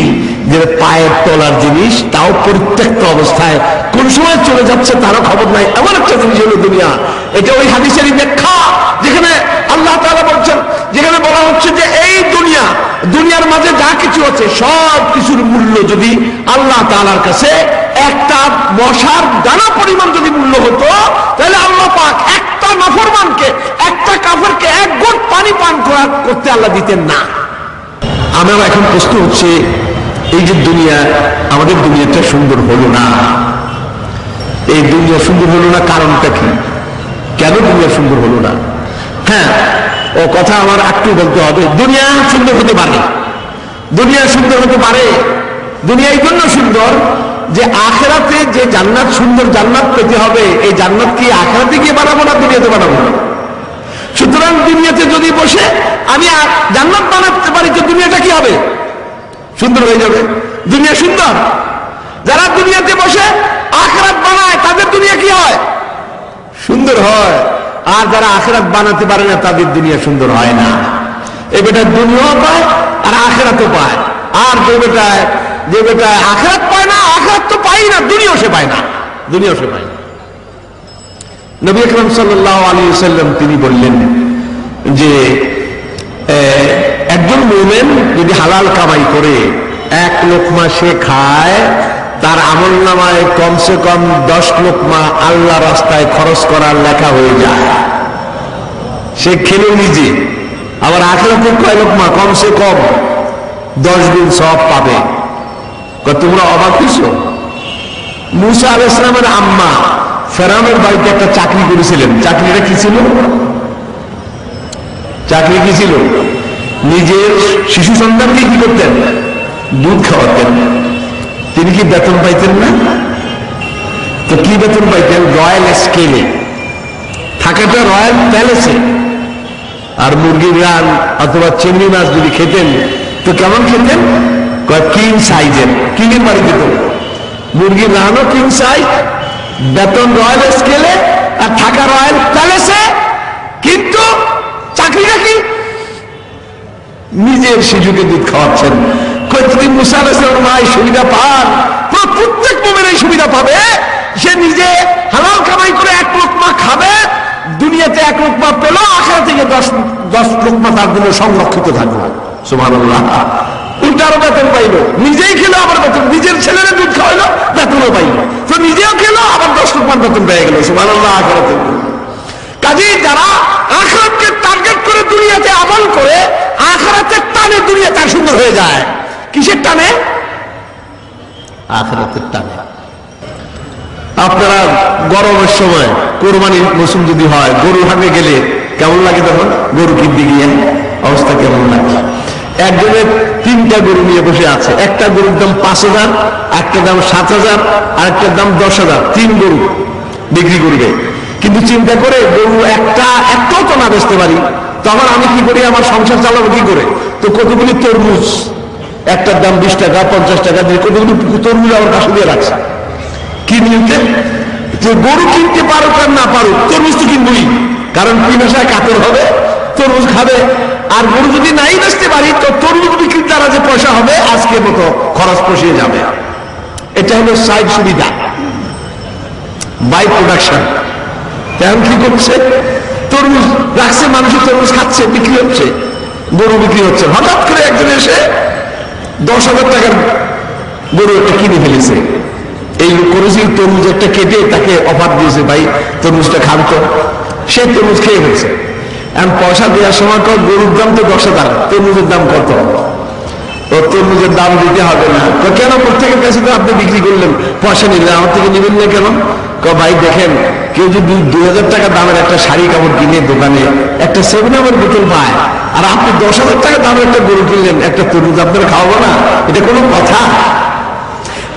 যে পায়ের তলার জিনিস, তাও পরিত্যক্ত অবস্থায় কোন সময় চলে যাচ্ছে তারও খবর নাই। এমন একটা জিনিস হলো দুনিয়া। এটা ওই হাদিসেরই ব্যাখ্যা, যেখানে আল্লাহ তাআলা বলছেন, যেখানে বলা হচ্ছে যে এই দুনিয়া, দুনিয়ার মাঝে যা কিছু আছে, সব কিছুর মূল্য যদি আল্লাহ তাআলার কাছে, একটা মশার দানা পরিমাণ যদি মূল্য হতো, তাহলে আল্লাহ পাক একটা নাফরমানকে, একটা কাফেরকে এক গোট পানি পান করা- করতে আল্লাহ দিতেন না। আমার এখন প্রশ্ন হচ্ছে এই যে দুনিয়া, আমাদের দুনিয়াটা সুন্দর হলো না। এই দুনিয়া সুন্দর হলো না কারণটা কি? কেন দুনিয়া সুন্দর হলো না? হ্যাঁ ও কথা আমার একটু বলতে হবে। দুনিয়া সুন্দর হতে পারে। দুনিয়া সুন্দর হতে পারে। দুনিয়া এই জন্য সুন্দর যে আখেরাতে যে জান্নাত, সুন্দর জান্নাত পেতে হবে। এই জান্নাত কি আখেরাতে গিয়ে বানাবো না দুনিয়াতে বানাবো? না সুতরাং দুনিয়াতে যদি বসে আমি জান্নাত বানাতে পারি, তো দুনিয়াটা কি হবে? সুন্দর হয়ে যাবে। দুনিয়া সুন্দর। যারা দুনিয়াতে বসে আখরাত বানায়, তাদের দুনিয়া কি হয়? সুন্দর হয়। আর যারা আখরাত বানাতে পারে না, তাদের দুনিয়া সুন্দর হয় না। এ বেটা দুনিয়াও পায় আর আখেরাতও পায়। আর যে বেটায় যে বেটায় আখরাত পায় না, আখরাত তো পাই না, দুনিয়াও সে পায় না। দুনিয়াও সে পায় না। নবী আকরম সাল্লাহ আলী সাল্লাম তিনি বললেন যে একজন মোমেন যদি হালাল কামাই করে, এক লোকমা সে খায়, তার আমল নামায় কমসে কম দশ লোকমা আল্লাহ রাস্তায় খরচ করার লেখা হয়ে যায়। সে খেলেও নিজে, আবার আখেরাতে কয় লোকমা, কমসে কম দশ দিন সব পাবে। তোমরা অবাক কিছু মুসা আল ইসলামের আম্মা ফেরামের বাড়িতে একটা চাকরি করেছিলেন। চাকরিটা কি ছিল? চাকরি কি ছিল? নিজের শিশু সন্তানকে কি করতেন? দুধ খাওয়াতেন। তিনি কি বেতন পাইতেন না? তো কি বেতন পাইতেন? রয়্যাল স্কেলে থাকাটা রয়্যাল প্যালেসে। আর মুরগির রান অথবা চিংড়ি মাছ যদি খেতেন, তো কেমন খেতেন? কিং সাইজের কিং এর। বাড়ি যেত মুরগির রানও কিং সাইজ বেতন রয়্যাল স্কেলে আর থাকা রয়্যাল প্যালেসে। কিন্তু চাকরিটা কি? নিজের শিশুকে দুধ খাওয়াচ্ছেন। কই তুমি মুসা আলাইসালামের মা সুবিধা পান। প্রত্যেক মোমের এই সুবিধা পাবে। সে নিজে হালাল কামাই করে এক লোকমা খাবে। দুনিয়াতে এক লোকমা পেল আখড়া থেকে দশ দশ লোকমা তার জন্য সংরক্ষিত থাকল সুমান উল্টারও বেতন পাইল। নিজেই খেলো, আবার বেতন। নিজের ছেলেরা দুধ খাওয়াইলো, বেতনও পাইল। তো নিজেও খেলো, আবার দশ লোকমান বেতন পেয়ে গেল। সুমান আল্লাহ আখড়াতে কাজেই যারা আখরাতকে টার্গেট করে দুনিয়াতে আমল করে আখরাতের টানে দুনিয়া তার সুন্দর হয়ে যায়। কিসের টানে? আখরাতের টানে। আপনারা গরমের সময় কোরবানির মৌসুম যদি হয়, গরু হাটে গেলে কেমন লাগে তখন? গরু কিনতে গিয়ে অবস্থা কেমন লাগে? একজনের তিনটা গরু নিয়ে বসে আছে। একটা গরুর দাম পাঁচ হাজার, একটা দাম সাত হাজার আর একটা দাম দশ হাজার। তিন গরু বিক্রি করবে। কিন্তু চিন্তা করে গরু একটা, একটাও তো না বেচতে পারি। তখন আমি কি করি? আমার সংসার চালাবো কি করে? তো কতগুলি তরমুজ? একটার দাম বিশ টাকা, পঞ্চাশ টাকা দিয়ে কতগুলি তরমুজ আমার কাছে দিয়ে রাখছে। কি নিতে যে গরু কিনতে পারুক আর না পারুক, তরমুজ তো কিনবই। কারণ পিনাশায় কাতর হবে, তরমুজ খাবে। আর গরু যদি নাই বেচতে পারি, তো তরমুজ বিক্রির দ্বারা যে পয়সা হবে আজকের মতো খরচ পশিয়ে যাবে। এটা হলো সাইড সুবিধা। By production. এখন কি করছে? তরমুজ রাখছে, মানুষের তরমুজ খাচ্ছে, বিক্রি হচ্ছে, গরু বিক্রি হচ্ছে। হঠাৎ করে একজন এসে দশ হাজার টাকার গরু একটা কিনে ফেলেছে। এই করেছি তরমুজ একটা কেটে তাকে অফার দিয়েছে, ভাই, তরমুজটা খান তো। সে তরমুজ খেয়ে ফেলছে। এখন পয়সা দেওয়ার সময় গরুর দাম তো দশ হাজার, তরমুজের দাম কত? তরমুজের দাম দিতে হবে না। তো কেন প্রত্যেকের কাছে তো আপনি বিক্রি করলেন? পয়সা নিলেন, আমার থেকে নিবেন না কেন? ভাই, দেখেন, কেউ যদি দুই হাজার টাকা দামের একটা শাড়ি কাপড় কিনে দোকানে, একটা সেভেন আমের বোতল পায়, আর আপনি দশ হাজার টাকা দামের একটা গরু কিনলেন, একটা তরমুজ আপনারা খাওয়াবো না? এটা কোনো কথা।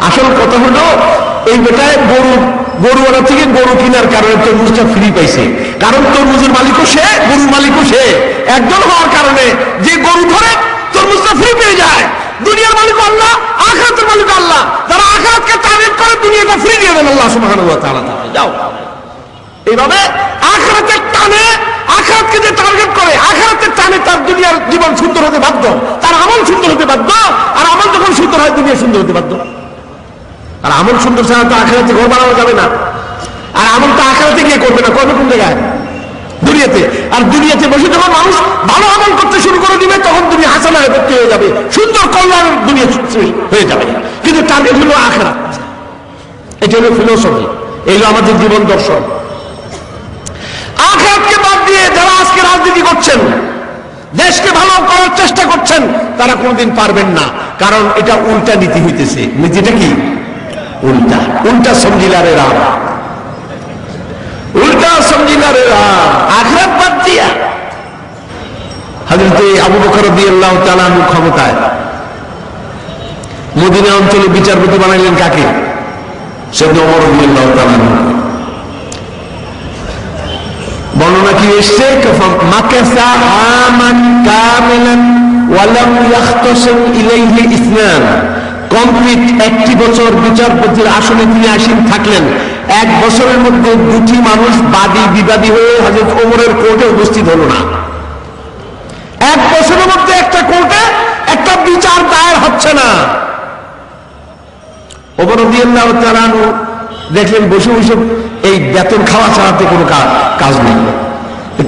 আসল কথা হলো, এই বেটায় গরু গরুওয়ালা থেকে গরু কেনার কারণে তরমুজটা ফ্রি পাইছে। কারণ তরমুজের মালিকও সে, গরুর মালিকও সে। একজন হওয়ার কারণে যে গরু ধরে তরমুজটা ফ্রি পেয়ে যায়। দুনিয়ার মালিক আল্লাহ আখাতের মালিক আল্লাহ। যারা আখাতকে টার্গেট করে দুনিয়াটা ফ্রি দিয়ে দেন আল্লাহ সুবহানাহু যাও। এইভাবে আখাতের টানে আখাতকে যে টার্গেট করে আখাতের টানে তার দুনিয়ার জীবন সুন্দর হতে বাধ্য। তার আমল সুন্দর হতে বাধ্য। আর আমল যখন সুন্দর হয়, দুনিয়া সুন্দর হতে বাধ্য। আর আমল সুন্দর ছাড়া তো আখেরাতে ঘর বানানো যাবে না। আর আমল তো আখেরাতে গিয়ে করবে না। করবে কোন জায়গায়? দুনিয়াতে। আর দুনিয়াতে বসে যখন মানুষ ভালো আমল করতে শুরু করে দিবে, তখন দুনিয়া হাসানা ভর্তি হয়ে যাবে। সুন্দর কল্যাণ দুনিয়া হয়ে যাবে। কিন্তু টার্গেট হলো আখেরাত। এটা হলো ফিলোসফি এই হলো আমাদের জীবন দর্শন। আখেরাতকে বাদ দিয়ে যারা আজকে রাজনীতি করছেন, দেশকে ভালো করার চেষ্টা করছেন, তারা কোনোদিন পারবেন না। কারণ এটা উল্টা নীতি হইতেছে। নীতিটা কি? উল্টা। উল্টা সমজিলারে রাম বাদ দিয়া হাজরতে আবু বকর রাদিয়াল্লাহু তাআলা আনহু ক্ষমতায় মদিনা অঞ্চলে বিচারপতি বানাইলেন কাকে বর্ণনা কি এসছে মাকাসা আমান কামিলান ওয়ালাম ইয়াখতাসিম ইলাইহি ইসনান কমপ্লিট একটি বছর বিচারপতির আসনে তিনি আসীন থাকলেন এক বছরের মধ্যে দুটি মানুষ বাদী বিবাদী হয়ে হাজরত ওমরের কোর্টে উপস্থিত হলো না। এক বছরের মধ্যে একটা কোর্টে একটা বিচার দায়ের হচ্ছে না। দেখলেন বসে বসে এই বেতন খাওয়া ছাড়াতে কোনো কাজ নেই।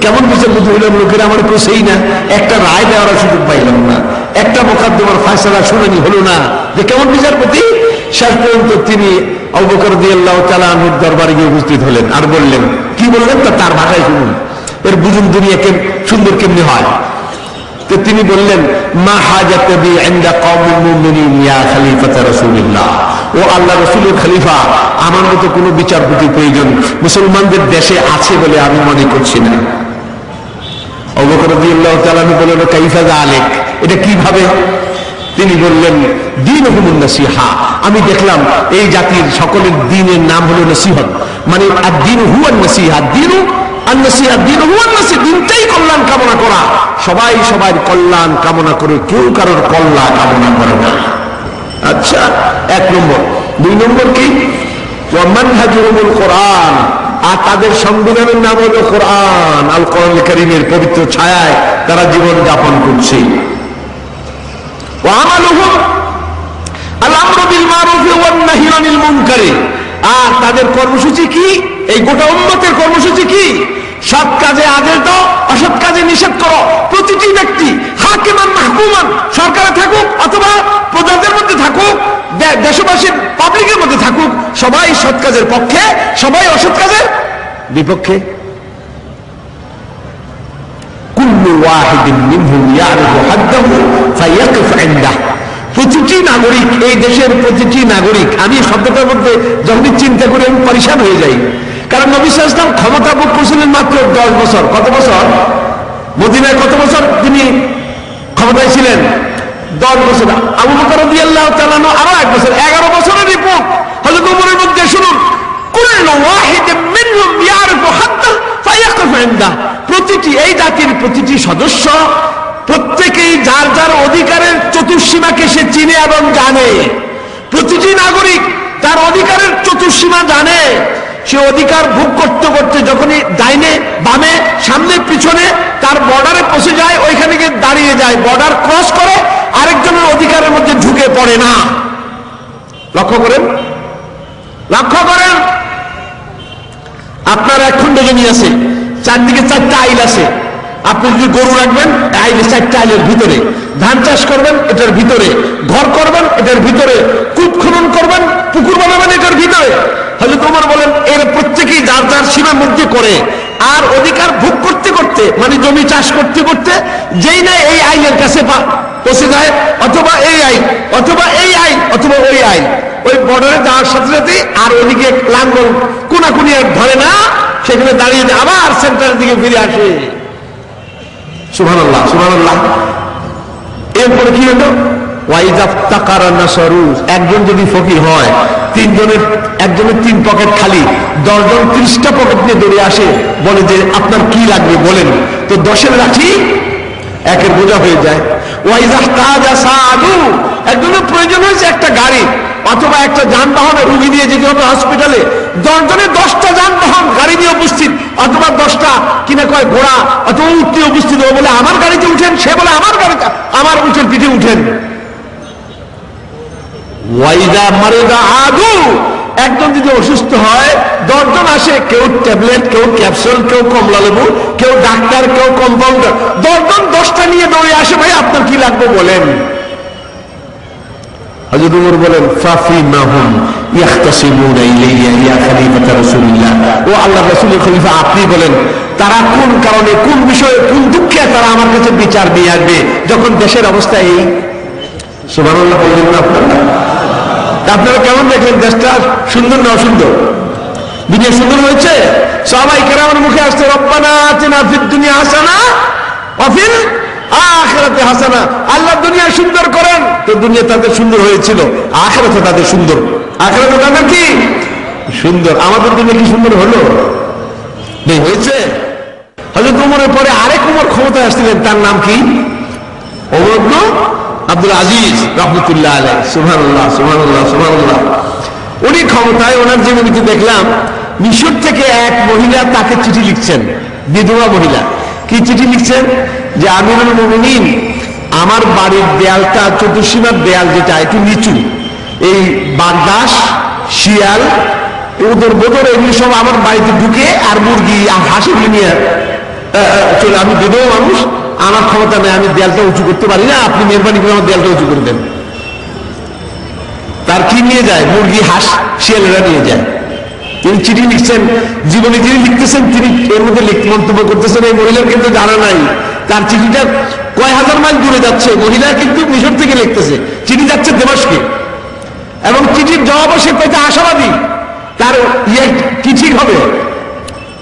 কেমন বিচারপতি হইলাম লোকেরা আমার পোষেই না, একটা রায় দেওয়ার সুযোগ পাইলাম না, একটা মোকাদ্দমার ফায়সালা শুনানি হলো না। যে কেমন বিচারপতি? শেষ পর্যন্ত তিনি অবকর দিয়ে আল্লাহ দরবারে গিয়ে উপস্থিত হলেন আর বললেন, কি বললেন? তা তার ভাষায় শুনুন। এর বুঝুন দুনিয়া কেম সুন্দর কেমনি হয়? তো তিনি বললেন, মা ইয়া ও আল্লাহ রাসূলের খলিফা, আমার মতো কোনো বিচারপতি প্রয়োজন মুসলমানদের দেশে আছে বলে আমি মনে করছি না। অবকর রাদিয়াল্লাহু তাআলা বললেন, কাইফা যালিক? এটা কীভাবে তিনি বললেন দিন হুমুন নসিহা। আমি দেখলাম, এই জাতির সকলের দিনের নাম হলো নসিহত। মানে আর দিন দিনু করা। না। আচ্ছা এক নম্বর। দুই নম্বর আর তাদের সংবিধানের নাম হলো কোরআন। আল কোরআন করিমের পবিত্র ছায়ায় তারা জীবন যাপন করছে। আর তাদের কর্মসূচি কি? এই গোটা উন্নতের কর্মসূচি কি? সৎ কাজে আদেশ দাও, অসৎ কাজে নিষেধ করো। প্রতিটি ব্যক্তি, হাকিমান, মাহকুমান, সরকারে থাকুক অথবা প্রজাদের মধ্যে থাকুক দেশবাসীর পাবলিকের মধ্যে থাকুক, সবাই সৎ কাজের পক্ষে, সবাই অসৎ কাজের বিপক্ষে। কুল্লু ওয়াহিদিন মিনহুম ইয়ারিফু হাদ্দাহু ফায়াকিফ ইনদাহ প্রতিটি নাগরিক, এই দেশের প্রতিটি নাগরিক, আমি শব্দটার মধ্যে যখনই চিন্তা করে আমি পরিশান হয়ে যাই। কারণ নবী ইসলাম ক্ষমতা ভোগ করছিলেন মাত্র দশ বছর। কত বছর? মদিনায় কত বছর তিনি ক্ষমতায় ছিলেন? দশ বছর। আবু বকর তাআলা আরও এক বছর, এগারো বছরের রিপোর্ট হযরত ওমরের মধ্যে শুনুন। কুল্লু ওয়াহিদিন মিনহুম ইয়ারিফু হাত্তা ফায়াকিফ ইনদা। প্রতিটি এই জাতির প্রতিটি সদস্য, প্রত্যেকেই যার যার অধিকারের চতুর্সীমাকে সে চিনে এবং জানে। প্রতিটি নাগরিক তার অধিকারের চতুর্সীমা জানে। সে অধিকার ভোগ করতে করতে যখনই ডাইনে, বামে, সামনে, পিছনে তার বর্ডারে পৌঁছে যায়, ওইখানে গিয়ে দাঁড়িয়ে যায়। বর্ডার ক্রস করে আরেকজনের অধিকারের মধ্যে ঢুকে পড়ে না। লক্ষ্য করেন? লক্ষ্য করেন? আপনার এক খন্ড জমি আছে, চারদিকে চারটা আইল আছে। আপনি যদি গরু রাখবেন, আইলে চারটা আইলের ভিতরে। ধান চাষ করবেন, এটার ভিতরে। ঘর করবেন, এটার ভিতরে। কূপ খনন করবেন, পুকুর বানাবেন, এটার ভিতরে। হলে তোমার বলেন, এর প্রত্যেকেই যার যার সীমার মধ্যে করে। আর অধিকার ভোগ করতে করতে মানে জমি চাষ করতে করতে, যেই না এই আইনের কাছে পৌঁছে যায়, অথবা এই আইন অথবা এই আইন অথবা ওই আইন ওই বর্ডারে যাওয়ার সাথে সাথে আর ওদিকে লাঙ্গল কোনাকুনি আর ধরে না। সেখানে দাঁড়িয়ে আবার সেন্টারের দিকে ফিরে আসে। এরপরে কি হলো? একজন যদি ফকির হয়, তিনজনের, একজনের তিন পকেট খালি, দশজন ত্রিশটা পকেট নিয়ে দৌড়ে আসে, বলে যে আপনার কি লাগবে বলেন। তো দশের লাঠি একের বোঝা হয়ে যায়। একজনের প্রয়োজন হয়েছে একটা গাড়ি, অথবা একটা যানবাহনে রুগী নিয়ে যেতে হবে হসপিটালে দশজনের দশটা যানবাহন গাড়ি নিয়ে উপস্থিত, অথবা দশটা কিনা কয় ঘোড়া, অথবা উঠতে উপস্থিত ও বলে আমার গাড়িতে উঠেন, সে বলে আমার গাড়িতে, আমার উঠেন, পিঠে উঠেন। ওয়াইদা মারেদা আদু। একজন যদি অসুস্থ হয় দশজন আসে, কেউ ট্যাবলেট, কেউ ক্যাপসুল, কেউ কমলা লেবু, কেউ ডাক্তার, কেউ কম্পাউন্ডার দশজন দশটা নিয়ে দৌড়ে আসে, ভাই, আপনার কি লাগবে বলেন? আপনি বলেন, তারা কোন কারণে, কোন বিষয়ে, কোন দুঃখে তারা আমার কাছে বিচার নিয়ে আসবে, যখন দেশের অবস্থা এই? সুবহানাল্লাহ আপনারা? আপনারা কেমন দেখলেন? দেশটা সুন্দর না অসুন্দর? দুনিয়া সুন্দর হয়েছে? সবাই কেরামের মুখে আসছে, রব্বানা আতিনা ফিদ দুনিয়া হাসানা অফিল আখেরাতে হাসানা। আল্লাহ দুনিয়া সুন্দর করেন। তো দুনিয়া তাদের সুন্দর হয়েছিল আখেরাতে তাদের সুন্দর। আখেরাতে তাদের কি? সুন্দর। আমাদের দুনিয়া কি সুন্দর হলো? নেই, হয়েছে। হজরত উমরের পরে আরেক উমর ক্ষমতায় আসছিলেন, তার নাম কি? ইবনে আব্দুল আজিজ রহমতুল্লাহ আলাই সুবহানাল্লাহ সুবহানাল্লাহ সুবহানাল্লাহ। উনি ক্ষমতায়, ওনার জীবনীতে দেখলাম, মিশর থেকে এক মহিলা তাকে চিঠি লিখছেন, বিধবা মহিলা। কি চিঠি লিখছেন? যে, আমিরুল মুমিনিন, আমার বাড়ির দেয়ালটা, চতুর্সীমার দেয়াল যেটা, একটু নিচু। এই বাগদাস, শিয়াল ওদের বোদর, এগুলি সব আমার বাড়িতে ঢুকে আর মুরগি আর হাঁসগুলি নিয়ে চলে, আমি বিধবা মানুষ। আমার ক্ষমতা নেই, আমি দেয়ালটা উঁচু করতে পারি না, আপনি মেহরবানি করে আমার দেয়ালটা উঁচু করে দেন। তার কি নিয়ে যায়? মুরগি, হাঁস, শিয়ালেরা নিয়ে যায়। তিনি চিঠি লিখছেন, জীবনে যিনি লিখতেছেন, তিনি এর মধ্যে মন্তব্য করতেছেন, এই মহিলার কিন্তু জানা নাই। তার চিঠিটা কয় হাজার মাইল দূরে যাচ্ছে, মহিলা কিন্তু মিশর থেকে লিখতেছে। চিঠি যাচ্ছে দেমাসকে। এবং চিঠির জবাবও সে পেতে আশাবাদী। তার ইয়ে কি ঠিক হবে?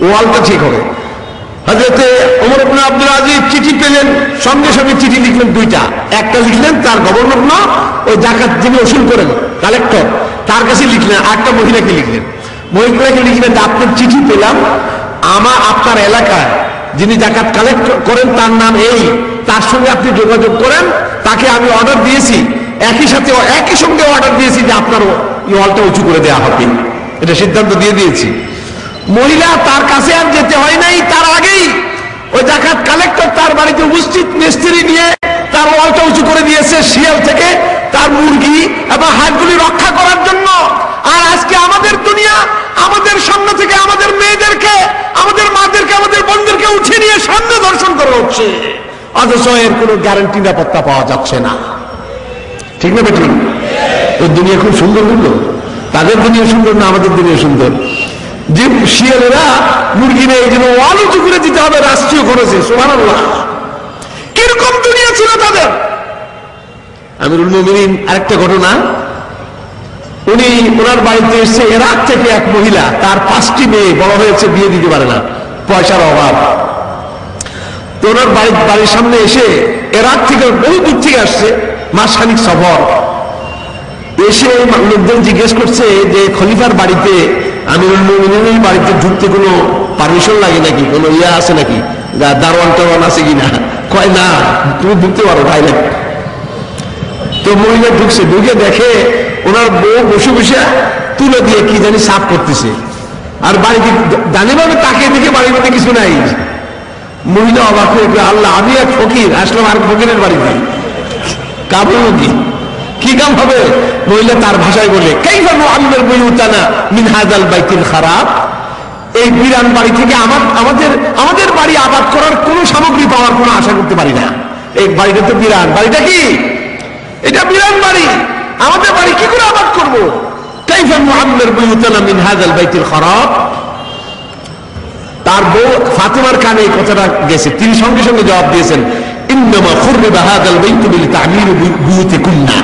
ওয়ালটা ঠিক হবে। হজরতে ওমর ইবনে আব্দুল আজিজ চিঠি পেলেন, সঙ্গে সঙ্গে চিঠি লিখলেন দুইটা। একটা লিখলেন তার গভর্নর না ওই জাকাত যিনি ওসুল করেন, কালেক্টর, তার কাছে লিখলেন আর একটা মহিলাকে লিখলেন। মহিলাকে লিখলেন আপনার চিঠি পেলাম আমার আপনার এলাকায় যিনি জাকাত কালেক্ট করেন, তার নাম এই, তার সঙ্গে আপনি যোগাযোগ করেন, তাকে আমি অর্ডার দিয়েছি, একই সাথে, একই সঙ্গে অর্ডার দিয়েছি যে আপনার ওয়ালটা উঁচু করে দেওয়া হবে। এটা সিদ্ধান্ত দিয়ে দিয়েছি। মহিলা তার কাছে আর যেতে হয় নাই, তার আগেই ওই জাকাত কালেক্টর তার বাড়িতে উপস্থিত মিস্ত্রি নিয়ে তার ওয়ালটা উঁচু করে দিয়েছে শিয়াল থেকে তার মুরগি এবং হাতগুলি রক্ষা করার জন্য। আর আজকে আমাদের দুনিয়া, আমাদের সামনে থেকে আমাদের মেয়েদেরকে, আমাদের মাদেরকে, আমাদের বোনদেরকে উঠে নিয়ে সামনে দর্শন করা হচ্ছে। অথচ এর কোনো গ্যারান্টি নিরাপত্তা পাওয়া যাচ্ছে না। ঠিক না বেঠিক ওই দুনিয়া খুব সুন্দর হলো তাদের দুনিয়া সুন্দর না আমাদের দুনিয়া সুন্দর? যে শিয়ালেরা মুরগি নেই যেন ওয়াল উঁচু করে দিতে হবে, রাষ্ট্রীয় করেছে সোমান কীরকম দুনিয়া ছিল তাদের? আমিরুল মুমিনিন, আরেকটা ঘটনা। উনি ওনার বাড়িতে এসে এরাক থেকে এক মহিলা, তার পাঁচটি মেয়ে বড় হয়েছে, বিয়ে দিতে পারে না। পয়সার অভাব। তো ওনার বাড়ির বাড়ির সামনে এসে এরাক থেকে বহু দূর থেকে আসছে, মাসখানিক সফর। এসে লোকজন জিজ্ঞেস করছে যে খলিফার বাড়িতে আমিরুল মুমিনের বাড়িতে ঢুকতে কোনো পারমিশন লাগে নাকি? কোনো ইয়া আছে নাকি? দা- দারোয়ান টারোয়ান আছে কিনা? কয়, না, তুমি ঢুকতে পারো, ভাই নাকি তো মহিলা ঢুকছে, ঢুকে দেখে ওনার বউ বসে বসে তুলে দিয়ে কি জানি সাফ করতেছে। আর বাড়িতে জানি ভাবে তাকে দেখে বাড়ির মধ্যে কিছু নাই। মহিলা অবাক হয়ে আল্লাহ, আমি এক ফকির, আসলাম আর ফকিরের বাড়িতে। কাবুল কি? কি কাম হবে? মহিলা তার ভাষায় বলে, কাইফা মুআম্মার বুয়ুতানা মিন হাযাল বাইতিল খারাপ এই বিরান বাড়ি থেকে আমার, আমাদের আমাদের বাড়ি আবাদ করার কোনো সামগ্রী পাওয়ার কোনো আশা করতে পারি না। এই বাড়িটা তো বিরান। বাড়িটা কি? এটা বিরান বাড়ি। আমাদের বাড়ি কি করে আবাদ করব? কাইফা মুআম্মার বুয়ুতানা মিন হাযাল বাইতিল খারাপ তার বউ ফাতেমার কানে এই কথাটা গেছে। তিনি সঙ্গে সঙ্গে জবাব দিয়েছেন, ইন্নামা খুররিবা হাযাল বাইতু বিল তা'মির বুয়ুতিকুন্না।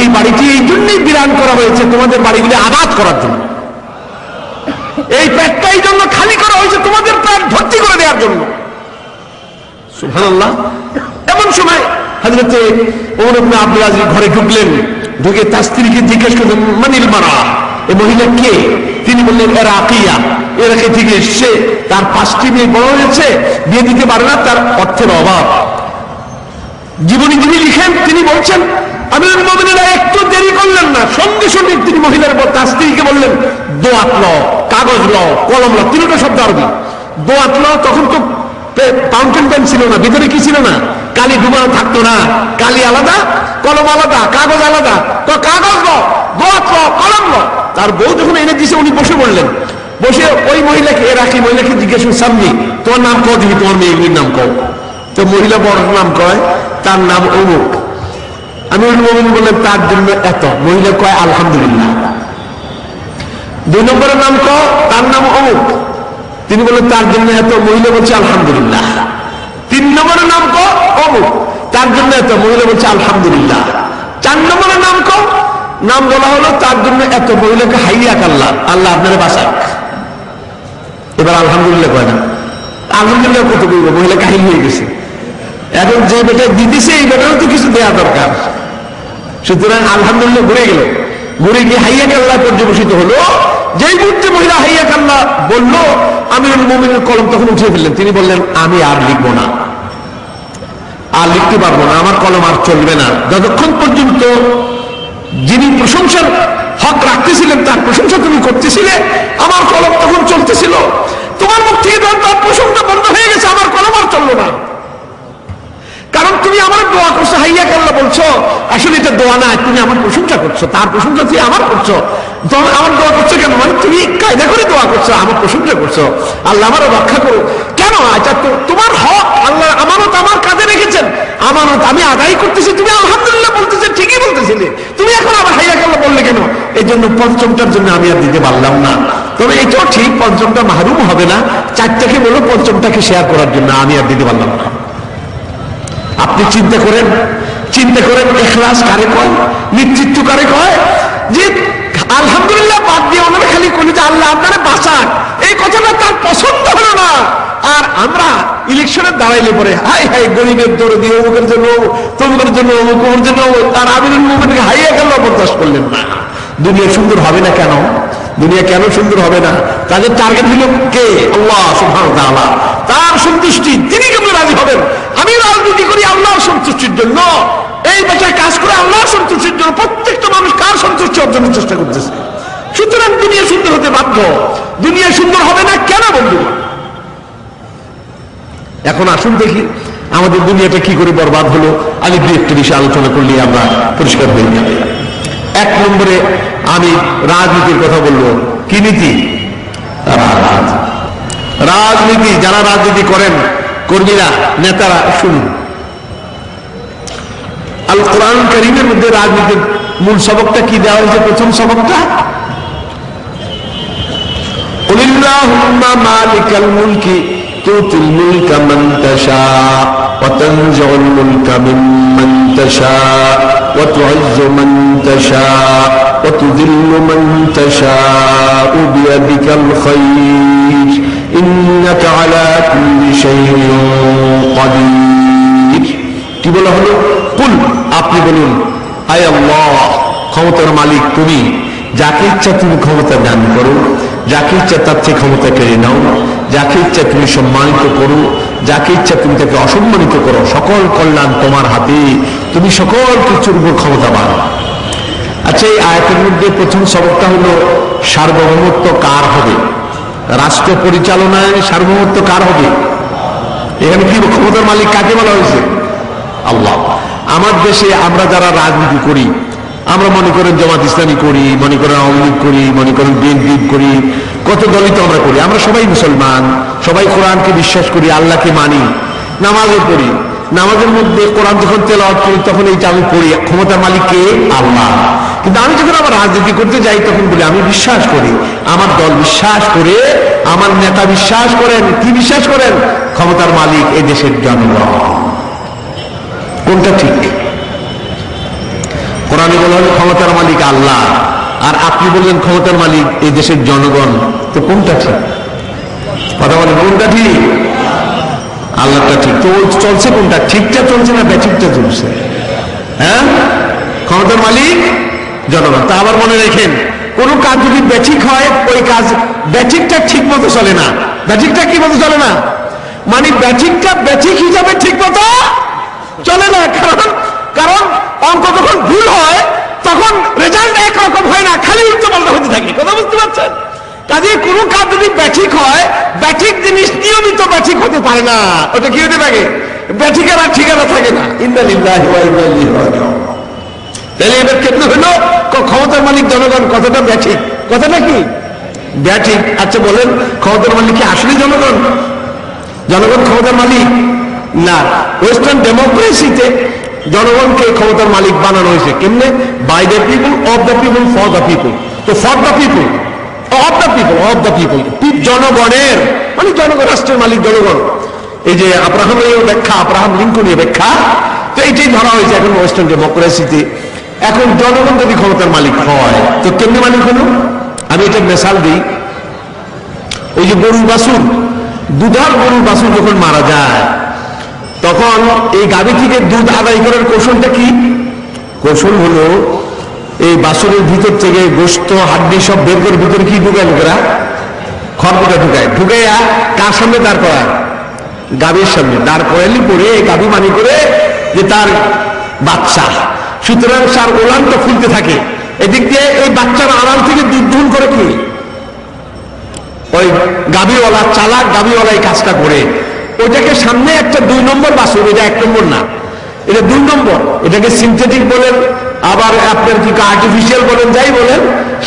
এই বাড়িটি এই জন্যই বিরান করা হয়েছে তোমাদের বাড়িগুলি আবাদ করার জন্য। এই পেটটা এই জন্য খালি করা হয়েছে তোমাদের পেট ভর্তি করে দেওয়ার জন্য। এমন সময় ওমর আব্দুল ঘরে ঢুকলেন, ঢুকে তার স্ত্রীকে জিজ্ঞেস করলেন, মানিল মারা মহিলা কে? তিনি বললেন, এরা আকিয়া। এরাকে থেকে এসছে তার পাঁচটি মেয়ে বড় হয়েছে, বিয়ে দিতে পারে না, তার অর্থের অভাব। জীবনী যিনি লিখেন, তিনি বলছেন আমিরুল মোমিনেরা একটু দেরি করলেন না। সঙ্গে সঙ্গে তিনি মহিলার উপর তার স্ত্রীকে বললেন, দোয়াত ল কাগজ ল কলম ল তিনটা শব্দ আরবি। দোয়াত ল তখন তো ফাউন্টেন পেন ছিল না, ভিতরে কি ছিল না? কালি ডুবানো থাকতো না, কালি আলাদা, কলম আলাদা, কাগজ আলাদা। তো কাগজ ল দোয়াত ল কলম ল তার বউ যখন এনে দিছে, উনি বসে বললেন, বসে ওই মহিলাকে রাখি মহিলাকে জিজ্ঞেস সামনে, তোমার নাম কও দিবি তোমার মেয়েগুলির নাম কও। তো মহিলা বড় নাম কয়, তার নাম অমুক। আমি ওই মোমিন বললাম তার জন্য এত। মহিলা কয়, আলহামদুলিল্লাহ। দুই নম্বরের নাম ক, তার নাম অমুক। তিনি বললেন তার জন্য এত। মহিলা বলছে, আলহামদুলিল্লাহ। তিন নম্বরের নাম ক, অমুক। তার জন্য এত। মহিলা বলছে, আলহামদুলিল্লাহ। চার নম্বরের নাম ক, নাম বলা হলো, তার জন্য এত। মহিলাকে হাইয়া কাল্লা আল্লাহ। আপনারা বাসায় এবার আলহামদুলিল্লাহ কয় না। আলহামদুলিল্লাহ কত করব মহিলা কাহিল হয়ে গেছে। এখন যে বেটা দিতেছে, এই বেটারও তো কিছু দেওয়া দরকার। সুতরাং আলহামদুলিল্লাহ ঘুরে গেল। ঘুরে গিয়ে হাইয়া কাল্লা পর্যবেসিত হলো। যেই মুহূর্তে মহিলা হাইয়া কাল্লা বলল, আমিরুল মোমিনের কলম তখন উঠিয়ে ফেললেন। তিনি বললেন, আমি আর লিখব না। আর লিখতে পারব না। আমার কলম আর চলবে না। যতক্ষণ পর্যন্ত যিনি প্রশংসার হক রাখতেছিলেন, তার প্রশংসা তুমি করতেছিলে, আমার কলম তখন চলতেছিল। তোমার মুখ থেকে তার প্রশংসা বন্ধ হয়ে গেছে, আমার কলম আর চলল না। কারণ তুমি আমার দোয়া করছ, হাইয়া কাল্লা বলছো। আসলে এটা দোয়া না, তুমি আমার প্রশংসা করছ, তার প্রশংসা তুমি আমার করছ। আমার দোয়া করছ কেন? মানে তুমি কায়দা করে দোয়া করছ, আমার প্রশংসা করছ। আল্লাহ আমারও রক্ষা করো কেন? তো তোমার হক, আল্লাহ আমানত আমার কাজে রেখেছেন। আমানত আমি আদায় করতেছি, তুমি আলহামদুলিল্লাহ বলতেছে, ঠিকই বলতেছিলে। তুমি এখন আবার হাইয়া কাল্লা বললে কেন? এই জন্য পঞ্চমটার জন্য আমি আর দিতে পারলাম না। তবে এটাও ঠিক, পঞ্চমটা মাহরুম হবে না। চারটাকে বলো, পঞ্চমটাকে শেয়ার করার জন্য আমি আর দিতে পারলাম না। আপনি চিন্তা করেন চিন্তা করেন, এখলাস কারে কয়, নেতৃত্ব কারে কয়, যে আলহামদুলিল্লাহ বাদ দিয়ে ওনারা খালি কোন যে আল্লাহ আপনারা বাঁচান এই কথাটা তার পছন্দ হলো না। আর আমরা ইলেকশনে দাঁড়াইলে পরে, হাই হাই, গরিবের দৌড় দিয়ে অমুকের জন্য, তমুকের জন্য অমুক ওর জন্য, তার আমিরুল মুমিনকে হাইয়া গেল, বরদাস্ত করলেন না। দুনিয়া সুন্দর হবে না কেন? দুনিয়া কেন সুন্দর হবে না? তাদের টার্গেট হলো কে? আল্লাহ ওয়া তার সন্তুষ্টি তিনি কেমন রাজি হবেন? আমি রাজনীতি করি, আল্লাহর সন্তুষ্টির জন্য। এই বেচায় কাজ করে আল্লাহর সন্তুষ্টির জন্য প্রত্যেকটা মানুষ কার সন্তুষ্টি অর্জনের চেষ্টা করতেছে? সুতরাং দুনিয়া সুন্দর হতে বাধ্য। দুনিয়া সুন্দর হবে না কেন বন্ধু এখন আসুন দেখি, আমাদের দুনিয়াটা কি করে বরবাদ হলো। আমি দু একটি বিষয়ে আলোচনা করলে আমরা পরিষ্কার হয়ে যাবে এক নম্বরে আমি রাজনীতির কথা বলব। কি নীতি? রাজনীতি, যারা রাজনীতি করেন কর্মীরা নেতারা শুনুন আল কোরআন করিমের মধ্যে রাজনীতির মূল সবকটা কি দেওয়া হয়েছে প্রথম সবকটা قل اللهم مالك الملك تؤتي الملك من تشاء وتنزع الملك ممن تشاء وتعز من تشاء وتذل من تشاء بيدك الخير إنك على كل شيء قدير কি বলা হলো কুল আপনি বলুন আয় আল্লাহ ক্ষমতার মালিক তুমি যাকে ইচ্ছা তুমি ক্ষমতা দান করো যাকে ইচ্ছা তার থেকে ক্ষমতা কেড়ে নাও যাকে ইচ্ছা তুমি সম্মানিত করো যাকে ইচ্ছা তুমি তাকে অসম্মানিত করো সকল কল্যাণ তোমার হাতে তুমি সকল কিছুর উপর ক্ষমতা বাড়ো আচ্ছা এই আয়াতের মধ্যে প্রথম সবকটা হলো সার্বভৌমত্ব কার হবে রাষ্ট্র পরিচালনায় সার্বভৌমত্ব কার হবে? এখানে কি ক্ষমতার মালিক কাকে বলা হয়েছে? আল্লাহ। আমার দেশে আমরা যারা রাজনীতি করি, আমরা মনে করেন জামাত ইসলামী করি, মনে করেন আওয়ামী লীগ করি, মনে করেন বিএনপি করি, কত দলই তো আমরা করি, আমরা সবাই মুসলমান, সবাই কোরআনকে বিশ্বাস করি, আল্লাহকে মানি, নামাজও পড়ি। নামাজের মধ্যে কোরআন যখন তেলাওয়াত করি, তখন এইটা আমি পড়ি, ক্ষমতার মালিক কে? আল্লাহ। কিন্তু আমি যখন আবার রাজনীতি করতে যাই, তখন বলি, আমি বিশ্বাস করি, আমার দল বিশ্বাস করে, আমার নেতা বিশ্বাস করেন, কি বিশ্বাস করেন? ক্ষমতার মালিক এই দেশের জনগণ। কোনটা ঠিক? কোরআনে বলা হলো, ক্ষমতার মালিক আল্লাহ। আর আপনি বললেন, ক্ষমতার মালিক এই দেশের জনগণ। তো কোনটা ঠিক? কথা বলেন, কোনটা ঠিক? আল্লাহটা ঠিক। তো চলছে কোনটা? ঠিকটা চলছে না ব্যাঠিকটা চলছে? হ্যাঁ? ক্ষমতার মালিক জনগণ। তা আবার মনে রেখেন, কোন কাজ যদি ব্যাঠিক হয়, ওই কাজ ব্যাঠিকটা ঠিক মতো চলে না। ব্যাঠিকটা কি মতো চলে না। মানে ব্যাঠিকটা ব্যাঠিক হিসাবে ঠিক মতো চলে না, কারণ কারণ অঙ্ক যখন ভুল হয়, তখন রেজাল্ট একরকম হয় না, খালি উল্টো পাল্টা হতে থাকে। কথা বুঝতে পারছেন? কাজে কোনো কাজ যদি ব্যাঠিক হয় ব্যাঠিক জিনিস নিয়মিত ব্যাঠিক হতে পারে না। ওটা কি হতে থাকে ব্যাঠিকের আর ঠিকানা থাকে না। ইন্দালিল্লাহি ওয়া ইন্না ইলাইহি রাজিউন তাহলে এটা কেমনে হলো ক্ষমতার মালিক জনগণ, কথাটা ব্যাঠিক। কথাটা কি? ব্যাঠিক। আচ্ছা বলেন, ক্ষমতার মালিক কি আসলে জনগণ? জনগণ ক্ষমতার মালিক? না। ওয়েস্টার্ন ডেমোক্রেসিতে জনগণকে ক্ষমতার মালিক বানানো হয়েছে। কেমনে? By the people of the people for the people তো for the people of the people of the people জনগণের মানে জনগণ, রাষ্ট্রের মালিক, জনগণ। এই যে আব্রাহামের ব্যাখ্যা, আব্রাহাম লিঙ্কনের ব্যাখ্যা, তো এইটাই ধরা হয়েছে এখন ওয়েস্টার্ন ডেমোক্রেসিতে এখন জনগণ যদি ক্ষমতার মালিক হয়, তো কেমনি মালিক হলো? আমি এটা মেশাল দিই। ওই যে গরু বাসুর দুধার গরুর বাসুর যখন মারা যায়, তখন এই গাভী থেকে দুধ আদায় করার কৌশলটা কি? কৌশল হলো এই বাসুরের ভিতর থেকে গোস্ত হাড্ডি সব বের করে ভিতরে কি ঢুকায় লোকেরা? খড়পটা ঢুকায়। ঢুকাইয়া কার সামনে দাঁড় করায়? গাভীর সামনে। দাঁড় করাইলি পরে এই গাভী মানি করে যে তার বাচ্চা সুতরাং সার ওলানটা ফুলতে থাকে। এদিক দিয়ে এই বাচ্চার আড়াল থেকে দুধ করে কি? ওই গাবিওয়ালা চালাক গাবিওয়ালা এই কাজটা করে। ওইটাকে সামনে একটা দুই নম্বর বাসুর, এটা এক নম্বর না, এটা দুই নম্বর। এটাকে সিনথেটিক বলেন, আবার আপনার কি আর্টিফিশিয়াল বলেন, যাই বলেন,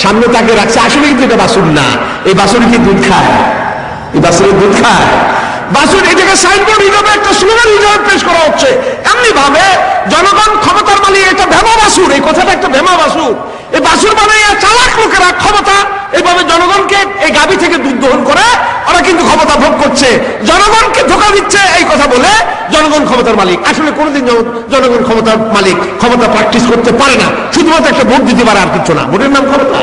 সামনে তাকে রাখছে। আসলে কিন্তু এটা বাসুর না, এই বাসুর কি দুধ খায়? এই বাসুরের দুধ খায়। বাসুর এটাকে সাইনবোর্ড হিসাবে একটা স্লোগান হিসাবে পেশ করা হচ্ছে। এমনি ভাবে জনগণ ক্ষমতার মালিক একটা ভেমা বাসুর, এই কথাটা একটা ভেমা বাসুর। এই বাসুর মানে চালাক লোকেরা ক্ষমতা, এইভাবে জনগণকে এই গাবি থেকে দুধ দহন করে, ওরা কিন্তু ক্ষমতা ভোগ করছে। জনগণকে ধোকা দিচ্ছে এই কথা বলে জনগণ ক্ষমতার মালিক। আসলে কোনোদিন জনগণ ক্ষমতার মালিক, ক্ষমতা প্র্যাকটিস করতে পারে না। শুধুমাত্র একটা ভোট দিতে পারে আর কিছু না। ভোটের নাম ক্ষমতা।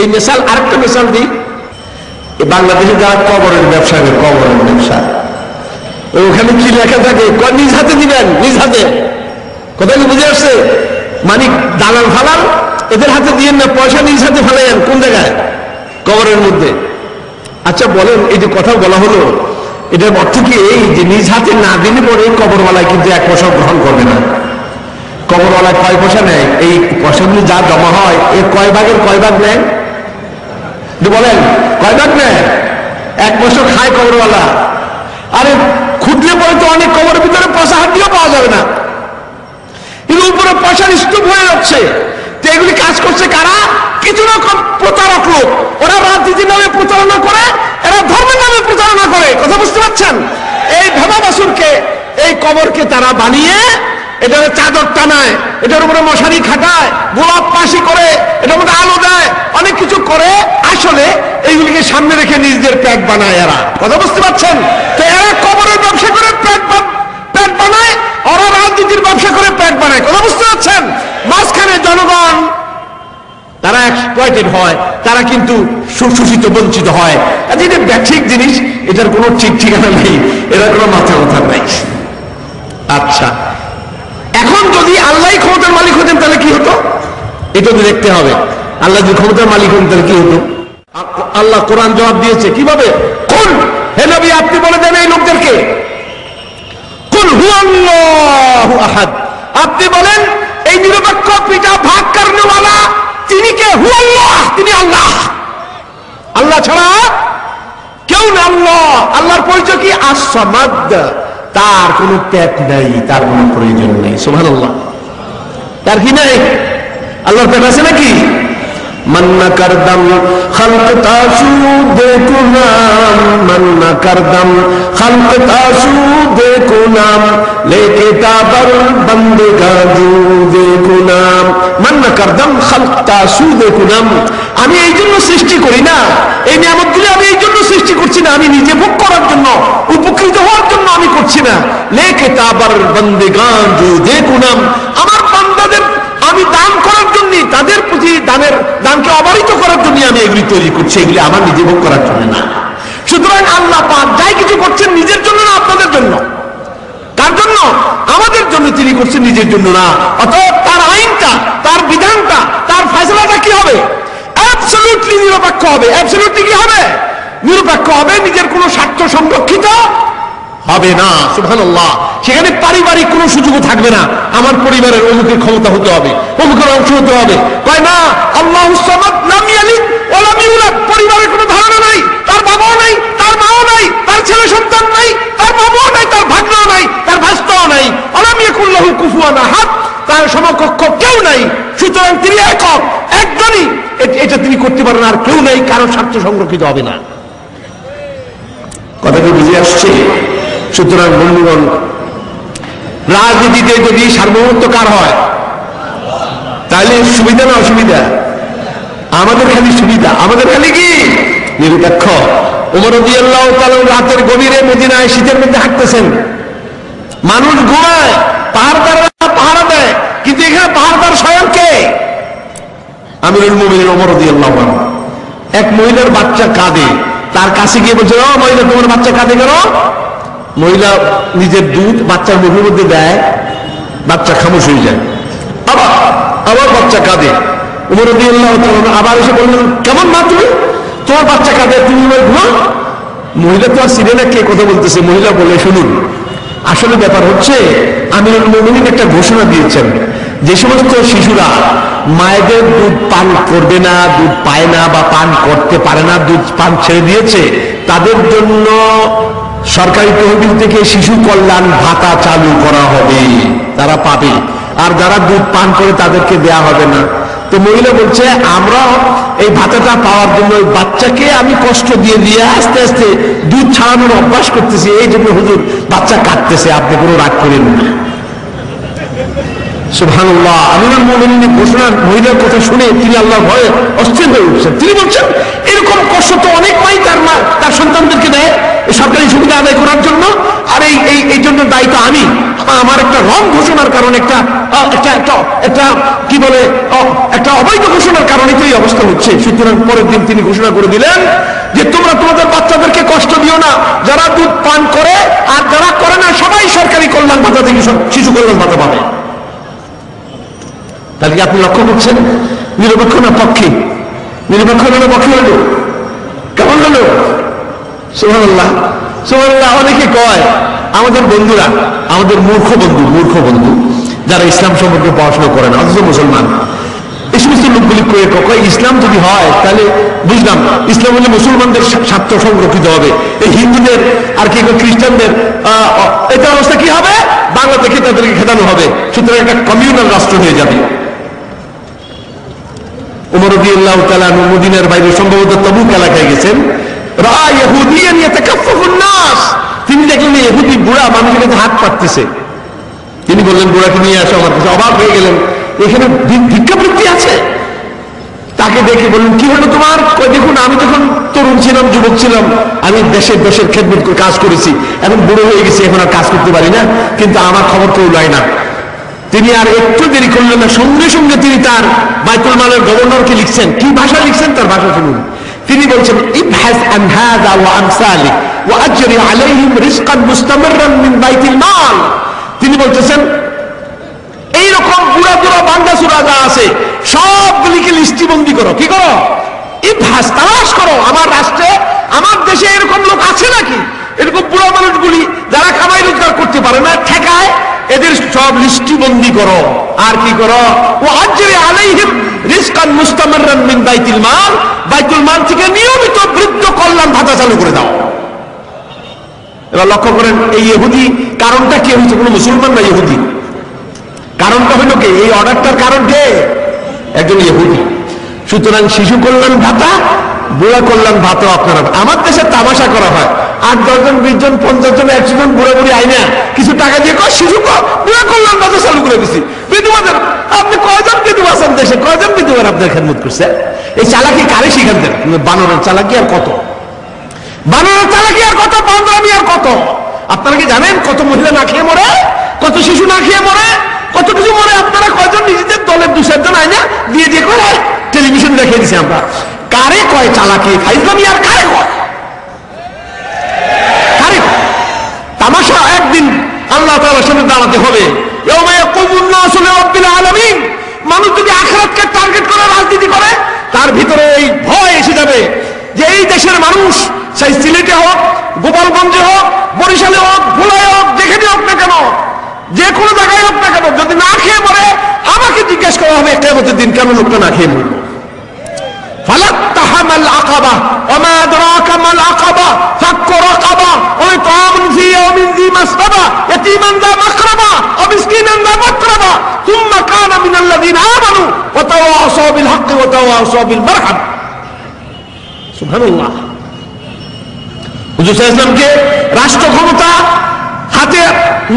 এই মেশাল আরেকটা মেশাল দিই। বাংলাদেশে যারা কবরের ব্যবসা করে, কবরের ব্যবসা। ওখানে কি লেখা থাকে? নিজ হাতে দিবেন, নিজ হাতে। কোথায় বুঝে আসছে? মানে দালাল ফালাল, এদের হাতে দিয়ে না, পয়সা নিজ হাতে ফেলাইন কোন জায়গায়? কবরের মধ্যে। আচ্ছা বলেন, এই যে কথা বলা হলো, এটার অর্থ কি এই যে নিজ হাতে না দিলে পরে কবরওয়ালায় কিন্তু এক পয়সা গ্রহণ করবে না? কবরওয়ালায় কয় পয়সা নেয়? এই পয়সাগুলি যা জমা হয় এর কয় ভাগের কয় ভাগ নেয়? বলেন, কয় ভাগ নেয় এক বছর খায় কবরওয়ালা। আরে, খুঁটলে পরে তো অনেক কবরের ভিতরে পয়সা হাতিও পাওয়া যাবে না। কিন্তু উপরে পয়সার স্তূপ হয়ে যাচ্ছে। তো এগুলি কাজ করছে কারা? কিছু রকম প্রতারক লোক। ওরা রাজনীতির নামে প্রচারণা করে, এরা ধর্মের নামে প্রচারণা করে। কথা বুঝতে পারছেন? এই ভেবা বাসুরকে এই কবরকে তারা বানিয়ে এটার চাদর টানায়, এটার উপরে মশারি খাটায়, গোলাপ পাশি করে, এটার মধ্যে আলো দেয়, অনেক কিছু করে। আসলে এইগুলিকে সামনে রেখে নিজেদের প্যাক বানায় এরা। কথা বুঝতে পারছেন? তো এরা কবরের ব্যবসা করে প্যাক প্যাট বানায়, ওরা রাজনীতির ব্যবসা করে প্যাট বানায়। কথা বুঝতে পারছেন? মাঝখানে জনগণ, তারা এক্সপ্লয়েটেড হয়, তারা কিন্তু সুশোষিত, বঞ্চিত হয়। আর যেটা ব্যাঠিক জিনিস, এটার কোনো ঠিক ঠিকানা নেই এটার কোনো মাথা কথা নাই। আচ্ছা। এখন যদি আল্লাহ ক্ষমতার মালিক হতেন, তাহলে কি হতো? এটা দেখতে হবে। আল্লাহ যদি ক্ষমতার মালিক হতেন, তাহলে কি হতো? আল্লাহ কোরআন জবাব দিয়েছে। কীভাবে? কোন? হে নবী, আপনি বলে দেন এই লোকদেরকে। আপনি বলেন, এই নিরপেক্ষ পিতা ভাগ করনেওয়ালা তিনি কে? হুয়াল্লাহ, তিনি আল্লাহ। আল্লাহ ছাড়া কেউ না আল্লাহ। আল্লাহর পরিচয় কি? আসামাদ তার কোনো ত্যাগ নাই, তার কোনো প্রয়োজন নেই। সুবহানাল্লাহ। তার কি নাই? আল্লাহর পেট আছে নাকি? মান্না করদম করদম খলক তাসু দেখো নাম। লেকে তাবর বন্দে গাজু দেখো নাম। করদম তাসু নাম। আমি এই জন্য সৃষ্টি করি না। এই নিয়ামতগুলি আমি এই জন্য সৃষ্টি করছি না। আমি নিজে ভোগ করার জন্য, উপকৃত হওয়ার জন্য আমি করছি না। লেকে তাবর বন্দে গাজু দেখো নাম। আমার বান্দাদের আমি দান করার জন্য তাদের প্রতি দানের দানকে অবারিত করার জন্য আমি এগুলি তৈরি করছি, এগুলি আমার নিজে ভোগ করার জন্য না। সুতরাং আল্লাহ পাক যাই কিছু করছেন নিজের জন্য না, আপনাদের জন্য। তার জন্য? আমাদের জন্য তিনি করছেন নিজের জন্য না। অতএব তার আইনটা, তার বিধানটা, তার ফয়সলাটা কি হবে? অ্যাবসলিউটলি নিরপেক্ষ হবে। অ্যাবসলিউটলি কি হবে? নিরপেক্ষ হবে, নিজের কোনো স্বার্থ সংরক্ষিত হবে না, সুবহানাল্লাহ। সেখানে পারিবারিক কোনো সুযোগও থাকবে না। আমার পরিবারের অমুকের ক্ষমতা হতে হবে, অমুকের অংশ হতে হবে। কয় না, আল্লাহ পরিবারের কোনো ধারণা নাই, তার বাবাও নাই, তার মাও নাই, তার ছেলে সন্তান নাই, তার বাবাও নাই, তার ভাগ্নও নাই, তার ভাস্তাও নাই। আলাম ইয়াকুল্লাহু কুফুয়ান হাত তার সমকক্ষ কেউ নাই। সুতরাং তিনি একক, একজনই। এটা তিনি করতে পারেন আর কেউ নাই, কারও স্বার্থ সংরক্ষিত হবে না। কথাটা বুঝে আসছে? সুতরাং বন্ধুগণ, রাজনীতিতে যদি সার্বভৌমত্ব কার হয়, তাহলে সুবিধা না অসুবিধা? আমাদের খালি সুবিধা। আমাদের খালি কি? নিরপেক্ষ। রাতের গভীরে মদিনায় শীতের মধ্যে হাঁটতেছেন। মানুষ ঘুমায় পাহাড়দাররা পাহারা দেয়, কিন্তু এখানে পাহাড়দার স্বয়ং কে? আমিরুল মুমিনিন ওমর এক মহিলার বাচ্চা কাঁদে। তার কাছে গিয়ে বলছে, ও মহিলা, তোমার বাচ্চা কাঁদে কেন? মহিলা নিজের দুধ বাচ্চার মুখের মধ্যে দেয়, বাচ্চা খামোশ হয়ে যায়। আবার আবার বাচ্চা কাঁদে। উমর আবার এসে বললেন, কেমন মা তুমি? তোমার বাচ্চা কাঁদে, তুমি ঘুমাও। মহিলা তো আর সিরিয়ালে কে কথা বলতেছে। মহিলা বলে, শুনুন, আসলে ব্যাপার হচ্ছে, আমি মুমিনিন একটা ঘোষণা দিয়েছেন যে সমস্ত শিশুরা মায়েদের দুধ পান করবে না, দুধ পায় না বা পান করতে পারে না, দুধ পান ছেড়ে দিয়েছে, তাদের জন্য সরকারি তহবিল থেকে শিশু কল্যাণ ভাতা চালু করা হবে। তারা পাবে। আর যারা দুধ পান করে তাদেরকে দেয়া হবে না। তো মহিলা বলছে, আমরা এই ভাতাটা পাওয়ার জন্য ওই বাচ্চাকে আমি কষ্ট দিয়ে দিয়ে আস্তে আস্তে দুধ ছাড়ানোর অভ্যাস করতেছি। এই জন্য হুজুর বাচ্চা কাটতেছে আপনি কোনো রাগ করেন না। মহিলার কথা শুনে তিনি ভয়ে অস্থির হয়ে উঠছেন। তিনি বলছেন, এরকম কষ্ট তো অনেক মাই তার মা, তার সন্তানদেরকে দেয় সরকারি সুবিধা আদায় করার জন্য। আর এই এই এই জন্য দায়িত্ব আমি। আমার একটা রং ঘোষণার কারণে একটা একটা কি বলে একটা অবৈধ ঘোষণার কারণে তো এই অবস্থা হচ্ছে। সুতরাং পরের দিন তিনি ঘোষণা করে দিলেন যে, তোমরা তোমাদের বাচ্চাদেরকে কষ্ট দিও না। যারা দুধ পান করে আর যারা করে না, সবাই সরকারি কল্যাণ ভাতা থেকে শিশু কল্যাণ ভাতা পাবে। তাহলে কি আপনি লক্ষ্য করছেন? নিরপেক্ষ না পক্ষে? নিরপেক্ষ না পক্ষে হলো? কেমন হলো? সোহানুল্লাহ সোহানুল্লাহ অনেকে কয়, আমাদের বন্ধুরা, আমাদের মূর্খ বন্ধু মূর্খ বন্ধু, যারা ইসলাম সম্পর্কে পড়াশোনা করে না, অথচ মুসলমান। এই সমস্ত লোকগুলি কয়ে, কয়, ইসলাম যদি হয়, তাহলে বুঝলাম, ইসলাম হলে মুসলমানদের স্বার্থ সংরক্ষিত হবে। এই হিন্দুদের আর কি খ্রিস্টানদের এটা অবস্থা কি হবে? বাংলা থেকে তাদেরকে খেদানো হবে। সুতরাং একটা কমিউনাল রাষ্ট্র হয়ে যাবে। উমর বাইরে সম্ভবত এলাকায় গেছেন। তিনি দেখলেন বুড়া মানুষের কাছে হাত তিনি বললেন, বুড়াকে নিয়ে আসো, আমার কাছে অবাক হয়ে গেলেন। এখানে ভিক্ষাবৃত্তি আছে? তাকে দেখে বললেন, কি হলো তোমার? দেখুন, আমি তখন তরুণ ছিলাম, যুবক ছিলাম, আমি দেশের দেশের খেদমত কাজ করেছি। এখন বুড়ো হয়ে গেছি, এখন আর কাজ করতে পারি না। কিন্তু আমার খবর কেউ লয় না। তিনি আর একটু দেরি করলেন না, সঙ্গে সঙ্গে তিনি তার বাইতুল মালের গভর্নরকে লিখছেন। কি ভাষা লিখছেন? তার ভাষা শুনুন। তিনি বলছেন, ইবহাস আন হাযা ওয়া আমসালি ওয়া আজরি আলাইহিম রিজকান মুস্তামিরান মিন বাইতিল মাল। তিনি বলতেছেন তুরা বান্দাসুরা যা আছে সবগুলিকে লিস্টিবন্দি করো। কি করো? ইতিহাস তালাশ করো। আমার রাষ্ট্রে, আমার দেশে এরকম লোক আছে নাকি? এরকম বুড়ো মানুষগুলি যারা কামাই রোজগার করতে পারে না, ঠেকায়, এদের সব লিস্টিবন্দি করো। আর কি করো? ও আজরে আলাইহিম রিজকান মুস্তামাররান মিন বাইতুল মাল বাইতুল মাল থেকে নিয়মিত বৃদ্ধ কল্যাণ ভাতা চালু করে দাও। এবার লক্ষ্য করেন, এই ইহুদি কারণটা কি? হয়েছে কোনো মুসলমান না ইহুদি? কারণটা হলো কি? এই অর্ডারটার কারণ কে? একজন ইহুদি। সুতরাং শিশু কল্যাণ ভাতা বুড়া কল্যাণ ভাতা আপনারা। আমার দেশে তামাশা করা হয়। আট দশজন বিশ জন, পঞ্চাশ জন, একশো জন বুড়ে বুড়ি আইনা কিছু টাকা দিয়ে কয়, শিশু বুড়া কল্যাণ ভাতা চালু করে দিছি। বিধবাদের আপনি কয়জন বিধবা আছেন দেশে, কয়জন বিধবার আপনার খেদমত করছে? এই চালাকি কারে শিখান দেন? বানরের চালাকি আর কত? বানরের চালাকি আর কত পান্ডামি আর কত? আপনারা কি জানেন কত মহিলা না খেয়ে মরে? কত শিশু না খেয়ে মরে? কত কিছু মরে? আপনারা কয়জন নিজেদের দলের দু চারজন আইনা দিয়ে দিয়ে করে টেলিভিশন দেখিয়ে দিছি আমরা। কারে কয় চালাকি? ফাইজলামি আর কারে কয়? তামাশা একদিন আল্লাহ তাআলার সামনে দাঁড়াতে হবে। মানুষ যদি আখিরাতকে টার্গেট করে, রাজনীতি করে, তার ভিতরে এই ভয় এসে যাবে যে এই দেশের মানুষ, সেই সিলেটে হোক, গোপালগঞ্জে হোক, বরিশালে হোক ভোলায় হোক, যেখানে হোক না কেন, যে কোনো জায়গায় হোক না কেন, যদি না খেয়ে মরে, আমাকে জিজ্ঞেস করা হবে কেমতের দিন কেন লোকটা না খেয়ে মরলো? فلاقتحم العقبة وما أدراك ما العقبة فك رقبة وإطعام في يوم ذي مسغبة يتيما ذا مقربة ومسكينا ذا مقربة ثم كان من الذين آمنوا وتواصوا بالحق وتواصوا بالمرحم سبحان الله হুজুর ইসলামকে রাষ্ট্র ক্ষমতা হাতে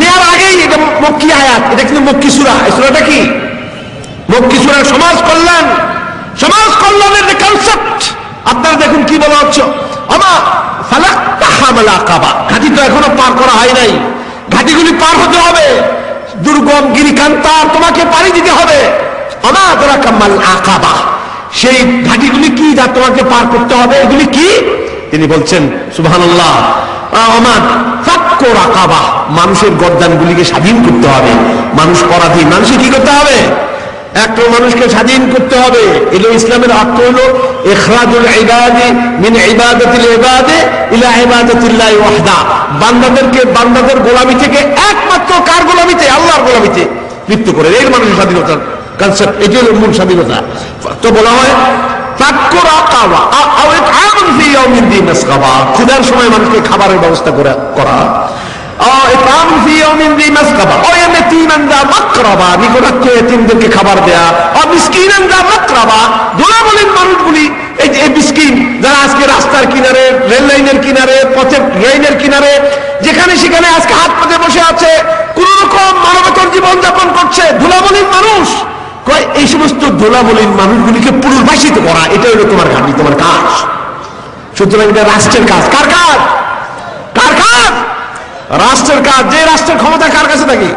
নেওয়ার আগেই এটা মক্কি আয়াত এটা কিন্তু মক্কি সুরা এই সুরাটা কি মক্কি সুরা সমাজ কল্যাণ সমাজ কল্যাণের যে কনসেপ্ট আপনারা দেখুন কি বলা হচ্ছে। আমা ফালাক তাহামালা কাবা। ঘাটি তো এখনও পার করা হয় নাই। ঘাটিগুলি পার হতে হবে। দুর্গম গিরিকান্তার তোমাকে পাড়ি দিতে হবে। আমা তোরা কামাল আকাবা। সেই ঘাটিগুলি কি যা তোমাকে পার করতে হবে? এগুলি কি? তিনি বলছেন, সুবহানাল্লাহ আমার ফাক্ক রাকাবা। মানুষের গদ্দানগুলিকে স্বাধীন করতে হবে। মানুষ পরাধীন। মানুষের কি করতে হবে? একটা মানুষকে স্বাধীন করতে হবে। এলো ইসলামের অর্থ হলো ইখরাজুল ইবাদে মিন ইবাদে ইলা ওয়াহদা। বান্দাদেরকে, বান্দাদের গোলামি থেকে একমাত্র কার গোলামিতে? আল্লাহর গোলামিতে লিপ্ত করে। এই মানুষের স্বাধীনতার কনসেপ্ট এটি হলো মূল স্বাধীনতা। তো বলা হয় ক্ষুধার সময় মানুষকে খাবারের ব্যবস্থা করে। রাস্তার কিনারে রেল লাইনের কিনারে কিনারে, যেখানে সেখানে আজকে হাত পাতে বসে আছে, কোন রকম মানবতর জীবন যাপন করছে ধুলাবলীন মানুষ কয় এই সমস্ত ধুলাবলীন মানুষগুলিকে পুনর্বাসিত করা এটা হলো তোমার ঘাটি তোমার কাজ সুতরাং এটা রাষ্ট্রের কাজ কার? কাজ কার কাজ রাষ্ট্রের কাজ, যে রাষ্ট্রের ক্ষমতা কার কাছে থাকে?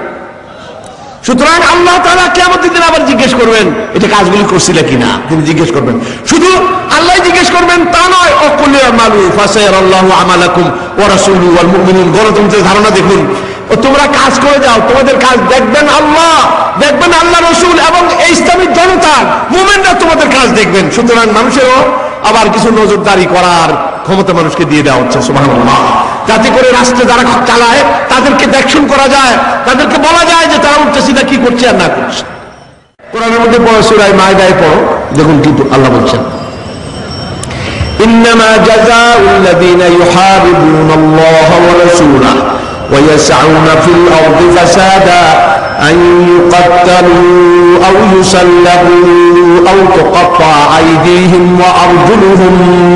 সুতরাং আল্লাহ তাআলা কেমন আবার জিজ্ঞেস করবেন, এটা কাজগুলি করছিলে কিনা? তিনি জিজ্ঞেস করবেন। শুধু আল্লাহ জিজ্ঞেস করবেন, তা নয় অকুল আমালু ফাসায়ার আল্লাহু আমালাকুম ওয়া ওয়াল মুমিনুন। গণতন্ত্রের ধারণা দেখুন, ও তোমরা কাজ করে যাও, তোমাদের কাজ দেখবেন আল্লাহ দেখবেন আল্লাহ রসুল এবং এই ইসলামিক জনতা তোমাদের কাজ দেখবেন। সুতরাং মানুষেরও আবার কিছু নজরদারি করার ক্ষমতা মানুষকে দিয়ে দেওয়া হচ্ছে যাতে করে রাষ্ট্রে যারা চালায় তাদেরকে দেখশন করা যায় তাদেরকে বলা যায় যে তারা উঠতে সিধা কি করছে আর না করছে কোরআনের মধ্যে পড়ো সুরাই মায়দায় পড়ো দেখুন কি আল্লাহ বলছেন إنما جزاء الذين يحاربون الله ورسوله ويسعون في الأرض فسادا أن يقتلوا أو يسلبوا أو تقطع أيديهم وأرجلهم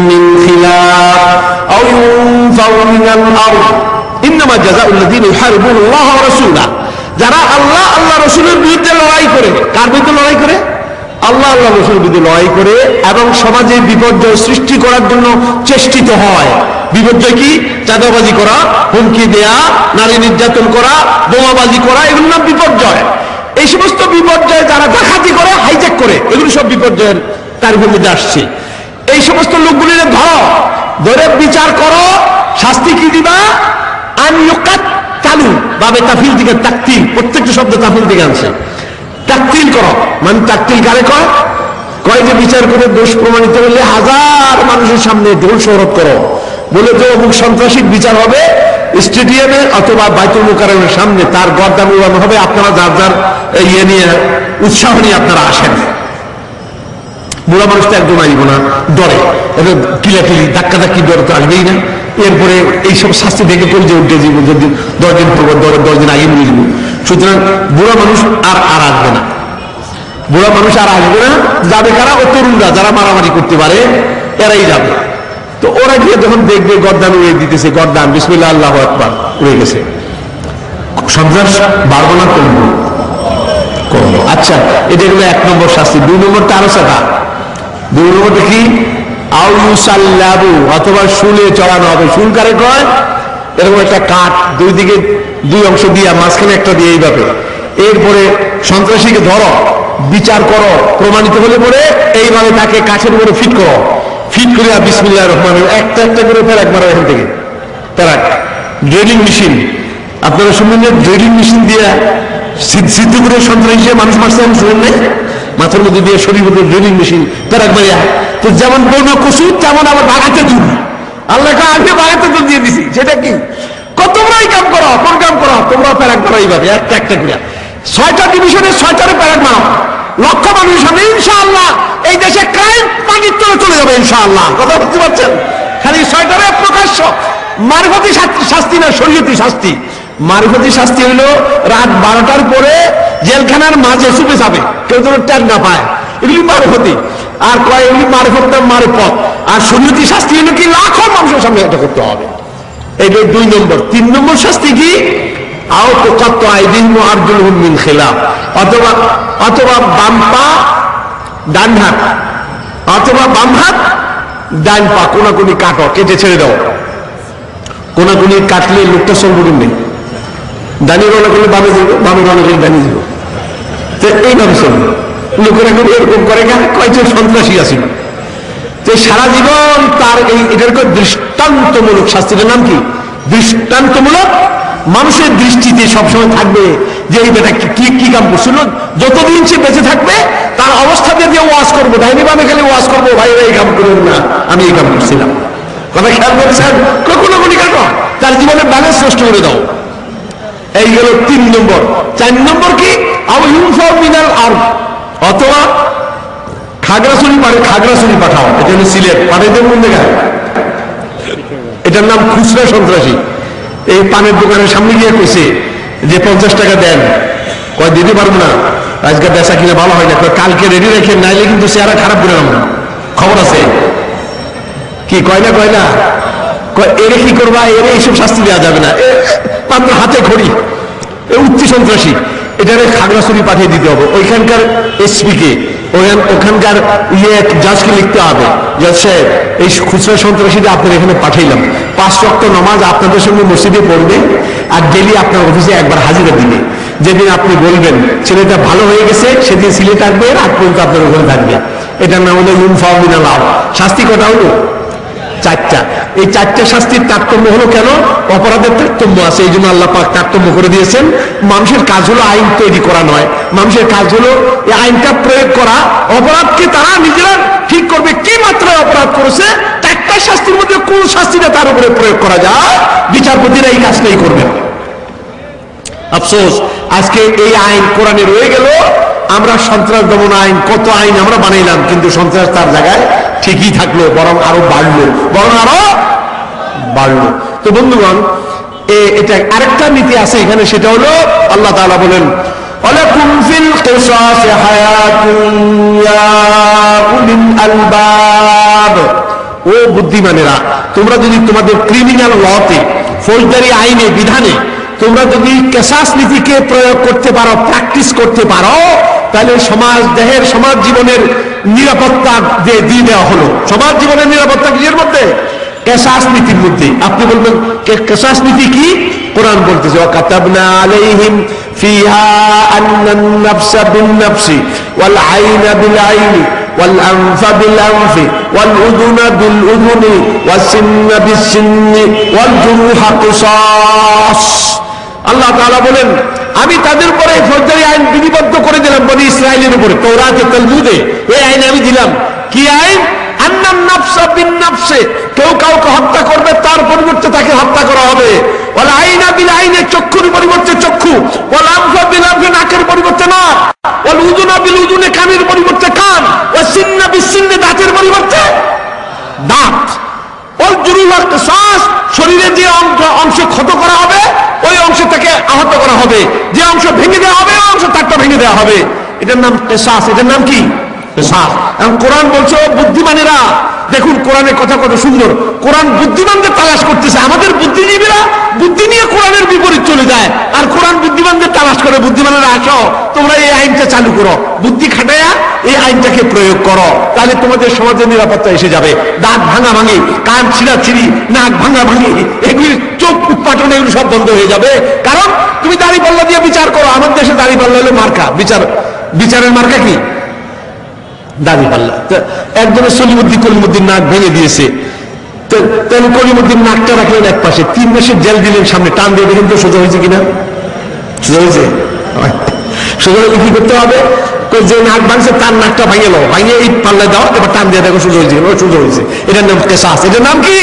من خلاف أو ينفوا من الأرض إنما جزاء الذين يحاربون الله ورسوله যারা আল্লাহ আল্লাহ রসুলের বিরুদ্ধে লড়াই করে কার বিরুদ্ধে লড়াই করে আল্লাহ আল্লাহ রসুল বিরুদ্ধে লড়াই করে এবং সমাজে বিপর্যয় সৃষ্টি করার জন্য চেষ্টিত হয় বিপর্যয় কি চাঁদাবাজি করা হুমকি দেয়া নারী নির্যাতন করা বোমাবাজি করা এগুলো নাম বিপর্যয় এই সমস্ত বিপর্যয় যারা ডাকাতি করে হাইজ্যাক করে, এগুলো সব বিপর্যয়ের তারিখের মধ্যে আসছে। এই সমস্ত লোকগুলির ধর বিচার করো, শাস্তি কি দিবা? বাবে তাফিল দিকে তাকতিল, প্রত্যেকটা শব্দ তাফিল দিকে আনছে। তাকতিল করো। মানে তাকতিল কারে কয়? কয় যে বিচার করে দোষ প্রমাণিত হলে হাজার মানুষের সামনে ঢোল সৌরভ করো। বলে যে অমুক সন্ত্রাসীর বিচার হবে। স্টেডিয়ামে অথবা বাইতুল মুকারমের সামনে তার গর্দান উড়ানো হবে। আপনারা যার যার ইয়ে নিয়ে উৎসাহ নিয়ে আপনারা আসেন। বুড়া মানুষ তো একদম আসব না ডরে এটা কিলাকিলি ধাক্কা ধাক্কি ডরে তো আসবেই না। এরপরে এইসব শাস্তি দেখে করে যে উঠে যাব যদি দশ দিন পর দশ দিন আগে বুঝব সুতরাং বুড়া মানুষ আর আর আসবে না। বুড়া মানুষ আর আসবে না। যাবে কারা? ও তরুণরা, যারা মারামারি করতে পারে, এরাই যাবে। তো ওরা গিয়ে যখন দেখবে গরদান উড়ে দিতেছে গরদান বিসমিল্লা আল্লাহ একবার উড়ে গেছে। সন্ত্রাস বাড়বো না, কমবো। কমবো। আচ্ছা এটা হলো এক নম্বর শাস্তি। দুই নম্বরটা আরও সাদা। দুই নম্বরটা কি? আউসাল্লাবু অথবা শুলে চড়ানো হবে। শুল কারে কয়? এরকম একটা কাঠ, দুই দিকে দুই অংশ দিয়া, মাঝখানে একটা দিয়ে এইভাবে। এরপরে সন্ত্রাসীকে ধরো, বিচার করো, প্রমাণিত হলে পরে এইভাবে তাকে কাছের উপরে ফিট করো। ফিট করে বিসমিল্লাহ রহমান একটা একটা করে ফের একবার এখান থেকে। প্যারাক ড্রেলিং মেশিন। আপনারা শুনবেন যে ড্রেলিং মেশিন দিয়ে সিদ্ধ- করে সন্ত্রাসী হিসেবে মানুষ মারছে আমি শুনেন নাই? মাথার মধ্যে দিয়ে শরীর মধ্যে ড্রেলিং মেশিন প্যারাক মারিয়া। তো যেমন বন্য কচু তেমন আবার বাগাতে দুধ আল্লাহ আগে বাগাতে দুধ দিয়ে দিছি। সেটা কি? তোমরাই কাম করো কোন কাম করো তোমরা প্যারাক এইভাবে, একটা একটা করে। ছয়টা ডিভিশনে ছয়টারে প্যারাক মারো। লক্ষ মানুষ হবে ইনশাআল্লাহ এই দেশে ক্রাইম পানির চলে যাবে ইনশাআল্লাহ। কথা বুঝতে পারছেন? খালি ছয়টারে প্রকাশ্য। মারফতি শাস্তি- না শরীয়তি শাস্তি? মারফতি শাস্তি হইল রাত বারোটার পরে জেলখানার মাঝে চুপে যাবে কেউ যেন ট্যাগ না পায়। এগুলি মারফতি। আর কয়, এগুলি মারফত মারফত আর শরীয়তি শাস্তি হলো কি? লাখো মানুষের সামনে এটা করতে হবে। এটা দুই নম্বর। তিন নম্বর শাস্তি কি? আও তো আইদিন আর্জুল মিন খেলা অথবা অথবা বাম পা ডান হাত অথবা বাম হাত ডান পা কোনাকুনি কাটো, কেটে ছেড়ে দাও। কোনাকুনি কাটলে লোকটা সর্বগুণ নেই। ডানি রওনা করলে বামে যাব, বামে রওনা করলে ডানি যাব। তো এইভাবে চলবে লোকেরা কিন্তু এরকম করে কেন কয়েকজন সন্ত্রাসী আসিল যে সারা জীবন তার এই, এটার দৃষ্টান্তমূলক শাস্তিটার নাম কি? দৃষ্টান্তমূলক মানুষের দৃষ্টিতে সবসময় থাকবে যে এই বেটা কি- কি কাম করছিল যতদিন সে বেঁচে থাকবে, তার অবস্থাতে দিয়ে ওয়াজ করব। ডাইনি বামে খালি ওয়াজ করব, ভাই, এই কাম করুন না, আমি এই কাম করছিলাম। কথা খেয়াল করেছেন? কখনো কোনি কাটো তার জীবনে ব্যালেন্স নষ্ট করে দাও। এই গেল তিন নম্বর। চার নম্বর কি? মিনাল আর অথবা খাগড়াছড়ি পারে খাগড়াছড়ি পাঠাও। এটা হলো সিলেট। পাঠাইতে কোন জায়গায়? এটার নাম খুচরা সন্ত্রাসী। এই পানের দোকানের সামনে গিয়ে কইছে যে পঞ্চাশ টাকা দেন। কয়, দিতে পারব না। আজকে বেচা কিনে ভালো হয় না। কালকে রেডি রেখে নাইলে কিন্তু চেহারা খারাপ করে আমরা খবর আছে? কি কয় না কয় না? এরে কি করবা? এরে এইসব শাস্তি দেওয়া যাবে না। আপনার হাতে খড়ি। এ উত্তি সন্ত্রাসী। এটারে খাগড়াছড়ি পাঠিয়ে দিতে হবে। ওইখানকার এসপি কে? ওখান ওখানকার ইয়ে জাজকে লিখতে হবে এই খুচরা সন্ত্রাসীদের আপনার এখানে পাঠাইলাম। পাঁচ রক্ত নমাজ আপনাদের সঙ্গে মসজিদে পড়বে আর ডেলি আপনার অফিসে একবার হাজিরা দিবে। যেদিন আপনি বলবেন, ছেলেটা ভালো হয়ে গেছে, সেদিন সিলেট থাকবে আর পর্যন্ত আপনার ওখানে থাকবে। এটার নাম হলো ইউনফর্মিনা লাভ শাস্তি কটা হলো? চারটা। এই চারটা শাস্তির তারতম্য হলো কেন? অপরাধের তারতম্য আছে, এই জন্য আল্লাহ পাক তারতম্য করে দিয়েছেন। মানুষের কাজ হলো আইন তৈরি করা নয়। মানুষের কাজ হলো এই আইনটা প্রয়োগ করা। অপরাধকে তারা নিজেরা ঠিক করবে কি মাত্রায় অপরাধ করেছে, চারটা শাস্তির মধ্যে কোন শাস্তিটা তার উপরে প্রয়োগ করা যায়? বিচারপতিরা এই কাজটাই করবেন আফসোস, আজকে এই আইন কোরআনে রয়ে গেল। আমরা সন্ত্রাস দমন আইন, কত আইন আমরা বানাইলাম, কিন্তু সন্ত্রাস তার জায়গায় ঠিকই থাকল, বরং আরও বাড়লো, বরং আরও বাড়লো। তো বন্ধুগণ এটা আরেকটা নীতি আছে এখানে, সেটা হলো আল্লাহ তাআলা বলেন ও বুদ্ধিমানেরা, তোমরা যদি তোমাদের ক্রিমিনাল লতে ফৌজদারি আইনে, বিধানে, তোমরা যদি কেসাস নীতিকে প্রয়োগ করতে পারো প্র্যাকটিস করতে পারো তাহলে সমাজ দেহের সমাজ জীবনের নিরাপত্তা দিয়ে দিয়ে দেওয়া হলো সমাজ জীবনের নিরাপত্তা কিসের মধ্যে কেসাস নীতির মধ্যে আপনি বলবেন কে- কেসাস নীতি কি কোরআন বলতেছে ওয়াকাতাবনা আলাইহিম ফিহা আন্নান নাফসা বিন নাফসি ওয়াল আইনা বিল আইনি والأنف بالأنف والأذن بالأذن والسن بالسن والجروح قصاص আল্লাহ তাআলা বলেন আমি তাদের উপরে ফৌজদারি আইন বিধিবদ্ধ করে দিলাম বনি আইনের উপরে তৌরাতে তেলমুদে এই আইন আমি দিলাম। কি আইন? নাফসে কেউ কাউকে হত্যা করবে, তার পরিবর্তে তাকে হত্যা করা হবে। বিল চক্ষুর পরিবর্তে চক্ষু। বিল নাকের পরিবর্তে উজুনা বিল পরিবর্তে কান। শরীরে যে অংশ ক্ষত করা হবে ওই অংশ থেকে আহত করা হবে। যে অংশ ভেঙে দেওয়া হবে, ওই অংশ তারটা ভেঙে দেওয়া হবে। এটার নাম কেশাস। এটার নাম কি? কেশাস এখন কোরআন বলছে বুদ্ধিমানেরা, দেখুন কোরআনের কথা কত সুন্দর। কোরআন বুদ্ধিমানদের তালাশ করতেছে। আমাদের বুদ্ধিজীবীরা বুদ্ধি নিয়ে কোরআনের বিপরীত চলে যায়। আর কোরআন বুদ্ধিমানদের তালাশ করে, বুদ্ধিমানেরা, আসো, তোমরা এই আইনটা চালু করো। বুদ্ধি খাটাইয়া এই আইনটাকে প্রয়োগ করো। তাহলে তোমাদের সমাজের নিরাপত্তা এসে যাবে। দাঁত ভাঙা ভাঙি, কান ছিঁড়া ছিঁড়ি, নাক ভাঙা ভাঙি, এগুলি চোখ উৎপাটন, এগুলো সব বন্ধ হয়ে যাবে। কারণ তুমি দাড়ি পাল্লা দিয়ে বিচার করো। আমার দেশে দাড়ি পাল্লা হলো মার্কা। বিচার, বিচারের মার্কা কি? দাড়ি পাল্লা। একজনের সলিমুদ্দিন কলিমুদ্দিন নাক ভেঙে দিয়েছে। নাকটা রাখলেন এক পাশে। তিন মাসের জেল দিলেন সামনে। টান দিয়ে দেখেন তো, সোজা হয়েছে কিনা? সোজা হয়েছে? সোজা হলে কি করতে হবে? যে নাক ভাঙছে, তার নাকটা ভাঙে লো এই পাল্লা দাও, এবার টান দিয়ে দেখো, সোজা হয়েছে? সোজা হয়েছে। এটার নাম কেসাস। এটার নাম কি?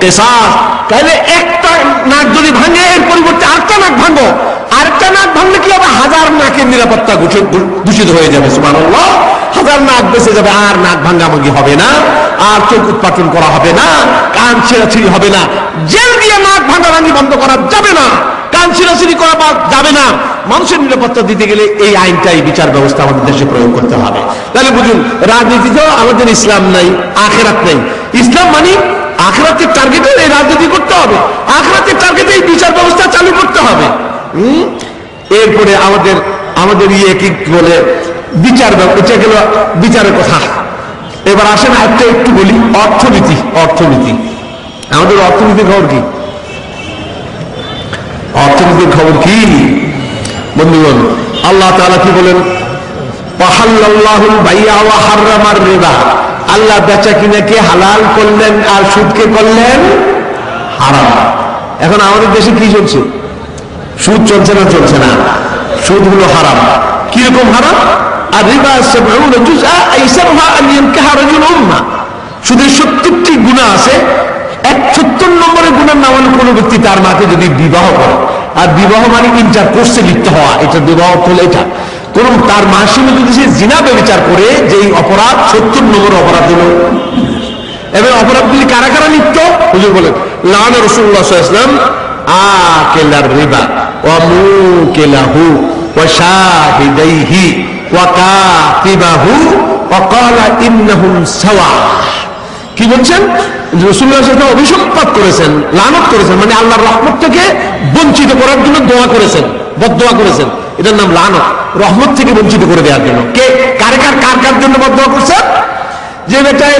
কেসাস। তাহলে একটা নাক যদি ভাঙে, এর পরিবর্তে আরেকটা নাক ভাঙো আরেকটা নাক ভাঙলে কি হবে? হাজার নাকের নিরাপত্তা দূষিত হয়ে যাবে, সুবহানাল্লাহ। হাজার নাক বেঁচে যাবে, আর নাক ভাঙ্গাভাঙ্গি হবে না, আর চোখ উৎপাটন করা হবে না, কান ছেঁড়াছিড়ি হবে না। জেল দিয়ে নাক ভাঙ্গাভাঙ্গি বন্ধ করা যাবে না, কান ছিঁড়াছিড়ি করা যাবে না। মানুষের নিরাপত্তা দিতে গেলে এই আইনটাই বিচার ব্যবস্থা আমাদের দেশে প্রয়োগ করতে হবে। তাহলে বুঝুন রাজনীতিতেও আমাদের ইসলাম নাই, আখেরাত নাই। ইসলাম মানে আখরাতের টার্গেটে এই রাজনীতি করতে হবে। আখরাতের টার্গেটে এই বিচার ব্যবস্থা চালু করতে হবে? এরপরে আমাদের আমাদের ইয়ে কি বলে, বিচার এটা গেল বিচারের কথা। এবার আসেন একটা একটু বলি, অর্থনীতি অর্থনীতি। আমাদের অর্থনীতির খবর কি? অর্থনীতির খবর কি? বন্ধুগণ, আল্লাহ তাআলা কি বলেন? আল্লাহ বেচা কিনাকে হালাল করলেন আর সুদকে করলেন হারাম। এখন আমাদের দেশে কি চলছে? সুদ চলছে না চলছে না। সুদ হলো হারাম। কীরকম হারাম? আর রিবা সুদের সত্তরটি গুণা আছে। এক সত্তর নম্বরের গুণার নাম হলো কোনো ব্যক্তি তার মাকে যদি বিবাহ করে। আর বিবাহ মানে ইন্টার কোর্সে লিপ্ত হওয়া। এটা বিবাহ হলো এটা। কোন তার মার সঙ্গে যদি সে জিনা ব্যবচার করে, যেই অপরাধ, সত্তর নম্বর অপরাধ হলো। এবং অপরাধগুলি কারা কারা লিপ্ত? হুজুর বলেন, লান রসুল্লাহ ইসলাম আকেলার রিবা, ওয়া মুকেলাহু, ওয়া শাহিদাইহি, ওয়া কাতিবাহু, ওয়া ক্বালা ইন্নাহুম সাওয়া। কি বলছেন? রসুল্লাহ সাথে অভিসম্পাত করেছেন, লানত করেছেন মানে আল্লাহর রহমত থেকে বঞ্চিত করার জন্য দোয়া করেছেন বদোয়া করেছেন। এটার নাম লানত, রহমত থেকে বঞ্চিত করে দেওয়ার জন্য। কে? কার কার কার কার জন্য বদোয়া করছেন যে বেটায়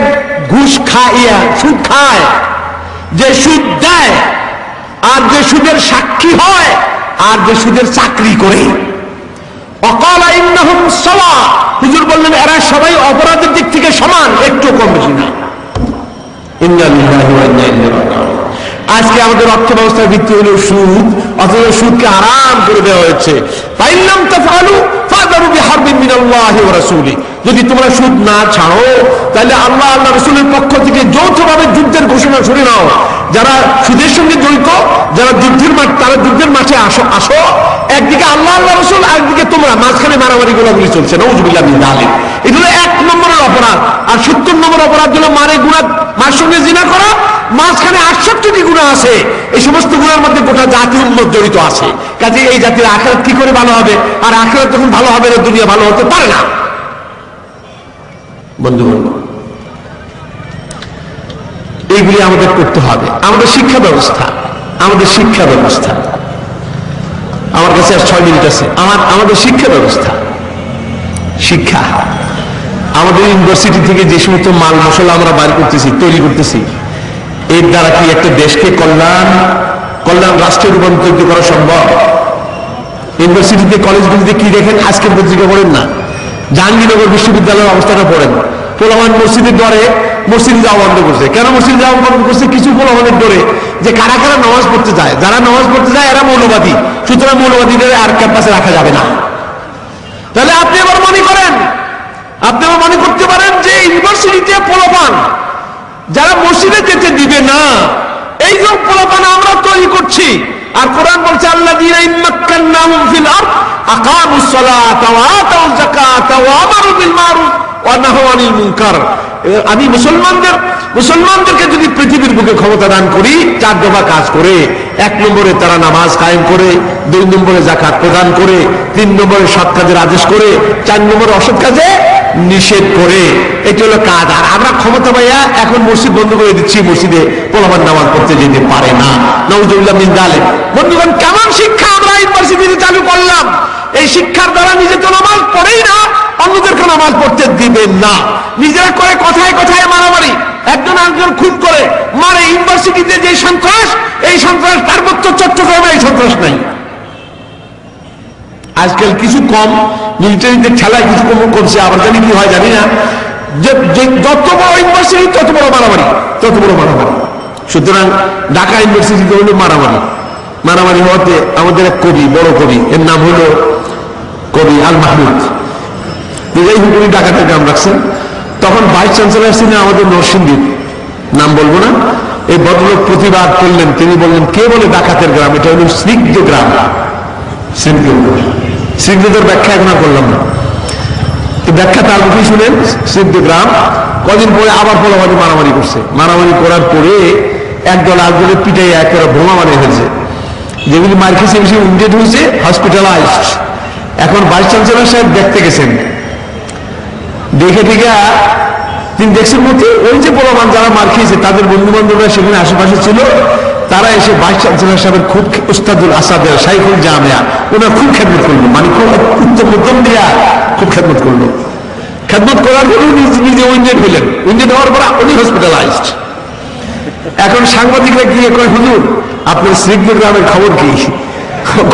ঘুষ খাইয়া, সুদ খায়, যে সুদ দেয় আর যে সুদের সাক্ষী হয়, আর যে সুদের চাকরি করে। হুজুর বললেন, এরা সবাই অপরাধের দিক থেকে সমান, একটু কম বেশি না। আজকে আমাদের অর্থ ব্যবস্থার ভিত্তি হলো সুদ, অথচ সুদকে আরাম করে দেওয়া হয়েছে। যদি তোমরা সুদ না ছাড়ো, তাহলে আল্লাহ আল্লাহ রসুলের পক্ষ থেকে যৌথভাবে যুদ্ধের ঘোষণা শুনে নাও। যারা সুদের সঙ্গে জড়িত, যারা যুদ্ধের মাঠ, তারা যুদ্ধের মাঠে আসো আসো। একদিকে আল্লাহ আল্লাহ রসুল একদিকে তোমরা। মাঝখানে মারামারি গোলাগুলি চলছে। নৌজুবিল্লাহ দালিম এগুলো এক নম্বরের অপরাধ। আর সত্তর নম্বর অপরাধ হলো মারে গুণা, মার সঙ্গে জিনা করা। মাঝখানে আটষট্টি গুণা আছে। এই সমস্ত গুণার মধ্যে গোটা জাতির উন্মত জড়িত আছে। কাজে এই জাতির আখেরাত কি করে ভালো হবে? আর আখেরাত যখন ভালো হবে না, দুনিয়া ভালো হতে পারে না। বন্ধু বন্ধু এইগুলি আমাদের করতে হবে। আমাদের শিক্ষা ব্যবস্থা, আমাদের শিক্ষা ব্যবস্থা। আমার কাছে আর ছয় মিনিট আছে। আমার, আমাদের শিক্ষা ব্যবস্থা, শিক্ষা। আমাদের ইউনিভার্সিটি থেকে যে সমস্ত মাল মশলা আমরা বাইর করতেছি, তৈরি করতেছি, এর দ্বারা কি একটা দেশকে কল্যাণ কল্যাণ রাষ্ট্রে রূপান্তরিত করা সম্ভব? ইউনিভার্সিটিতে, কলেজগুলিতে কি দেখেন? আজকের পত্রিকা পড়েন না। জাহাঙ্গীরনগর বিশ্ববিদ্যালয়ের অবস্থাটা পড়েন। পোলামান মসজিদের দরে মসজিদ যাওয়া বন্ধ করছে। কেন মসজিদ যাওয়া বন্ধ করছে? কিছু পোলামানের দরে যে কারা কারা নামাজ পড়তে যায়, যারা নামাজ পড়তে যায় এরা মৌলবাদী। সুতরাং মৌলবাদীদের আর ক্যাম্পাসে রাখা যাবে না। তাহলে আপনি এবার মনে করেন, আপনি এবার মনে করতে পারেন যে ইউনিভার্সিটিতে পোলাপান, যারা মসজিদে যেতে দিবে না, এই যে পোলাপান আমরা তৈরি করছি, আর কোরআন বলছে আল্লাহ দিন ফিল আরদ আকামুস বিল মারুফ। আমি মুসলমানদের, মুসলমানদেরকে যদি পৃথিবীর বুকে ক্ষমতা দান করি, চার দফা কাজ করে, এক নম্বরে তারা নামাজ কায়েম করে, দুই নম্বরে জাকাত প্রদান করে, তিন নম্বরে সৎ কাজের আদেশ করে, চার নম্বরে অসৎ কাজে নিষেধ করে। এটি হলো কাজ। আর আমরা ক্ষমতা পাইয়া এখন মসজিদ বন্ধ করে দিচ্ছি, মসজিদে পোলাবার নামাজ পড়তে যেতে পারে না। নজরুল্লাহ মিন জালেম বন্ধুগণ, কেমন শিক্ষা আমরা ইউনিভার্সিটিতে চালু করলাম? এই শিক্ষার দ্বারা নিজে তো নামাজ পড়েই না অন্যদেরকে নামাজ পড়তে দিবেন না। নিজেরা করে কথায় কথায় মারামারি। একজন একজন খুন করে, মারে। ইউনিভার্সিটিতে যে সন্ত্রাস, এই সন্ত্রাস পার্বত্য চট্টগ্রামে এই সন্ত্রাস নাই। আজকাল কিছু কম মিলিটারিতে খেলায় কিছু কম করছে আবার জানি কি হয়, জানি না। যত বড় ইউনিভার্সিটি, তত বড় মারামারি, তত বড় মারামারি। সুতরাং ঢাকা ইউনিভার্সিটিতে হলো মারামারি। মারামারি হওয়াতে আমাদের এক কবি, বড় কবি, এর নাম হলো কবি আল মাহমুদ যাই হোক উনি গ্রাম রাখছেন। তখন ভাইস চ্যান্সেলার ছিলেন আমাদের নরসিংদীপ নাম বলব না। এই ভদ্রলোক প্রতিবাদ করলেন। তিনি বললেন, কে বলে ডাকাতের গ্রাম? এটা হলো স্নিগ্ধ গ্রাম। স্নিগ্ধ। স্নিগ্ধতার ব্যাখ্যা এখন করলাম না। ব্যাখ্যা তার মুখে শুনেন, স্নিগ্ধ গ্রাম। কদিন পরে আবার পোলামারি মারামারি করছে। মারামারি করার পরে একদল আরেকদলের পিঠে একেবারে বোমা বানিয়ে ফেলছে। যেগুলি মার খেয়েছে, বেশি উন্ডেড হয়েছে হসপিটালাইজড এখন ভাইস চ্যান্সেলর সাহেব দেখতে গেছেন। দেখে দেখে তিনি দেখছেন মধ্যে ওই যে পোলামান যারা মার খেয়েছে, তাদের বন্ধু বান্ধবরা সেখানে আশেপাশে ছিল, তারা এসে ভাইস চ্যান্সেলর সাহেবের খুব উস্তাদুল আসাদের সাইফুল জামিয়া, ওনার খুব খেদমত করল মানে খুব উত্তম উদ্যম দিয়া খুব খেদমত করল। খেদমত করার পরে উনি নিজে উইন্ডেড হইলেন উইন্ডেড হওয়ার পর উনি হসপিটালাইজড এখন সাংবাদিকরা গিয়ে কয়, হুজুর, আপনার স্নিগ্ধ গ্রামের খবর কি?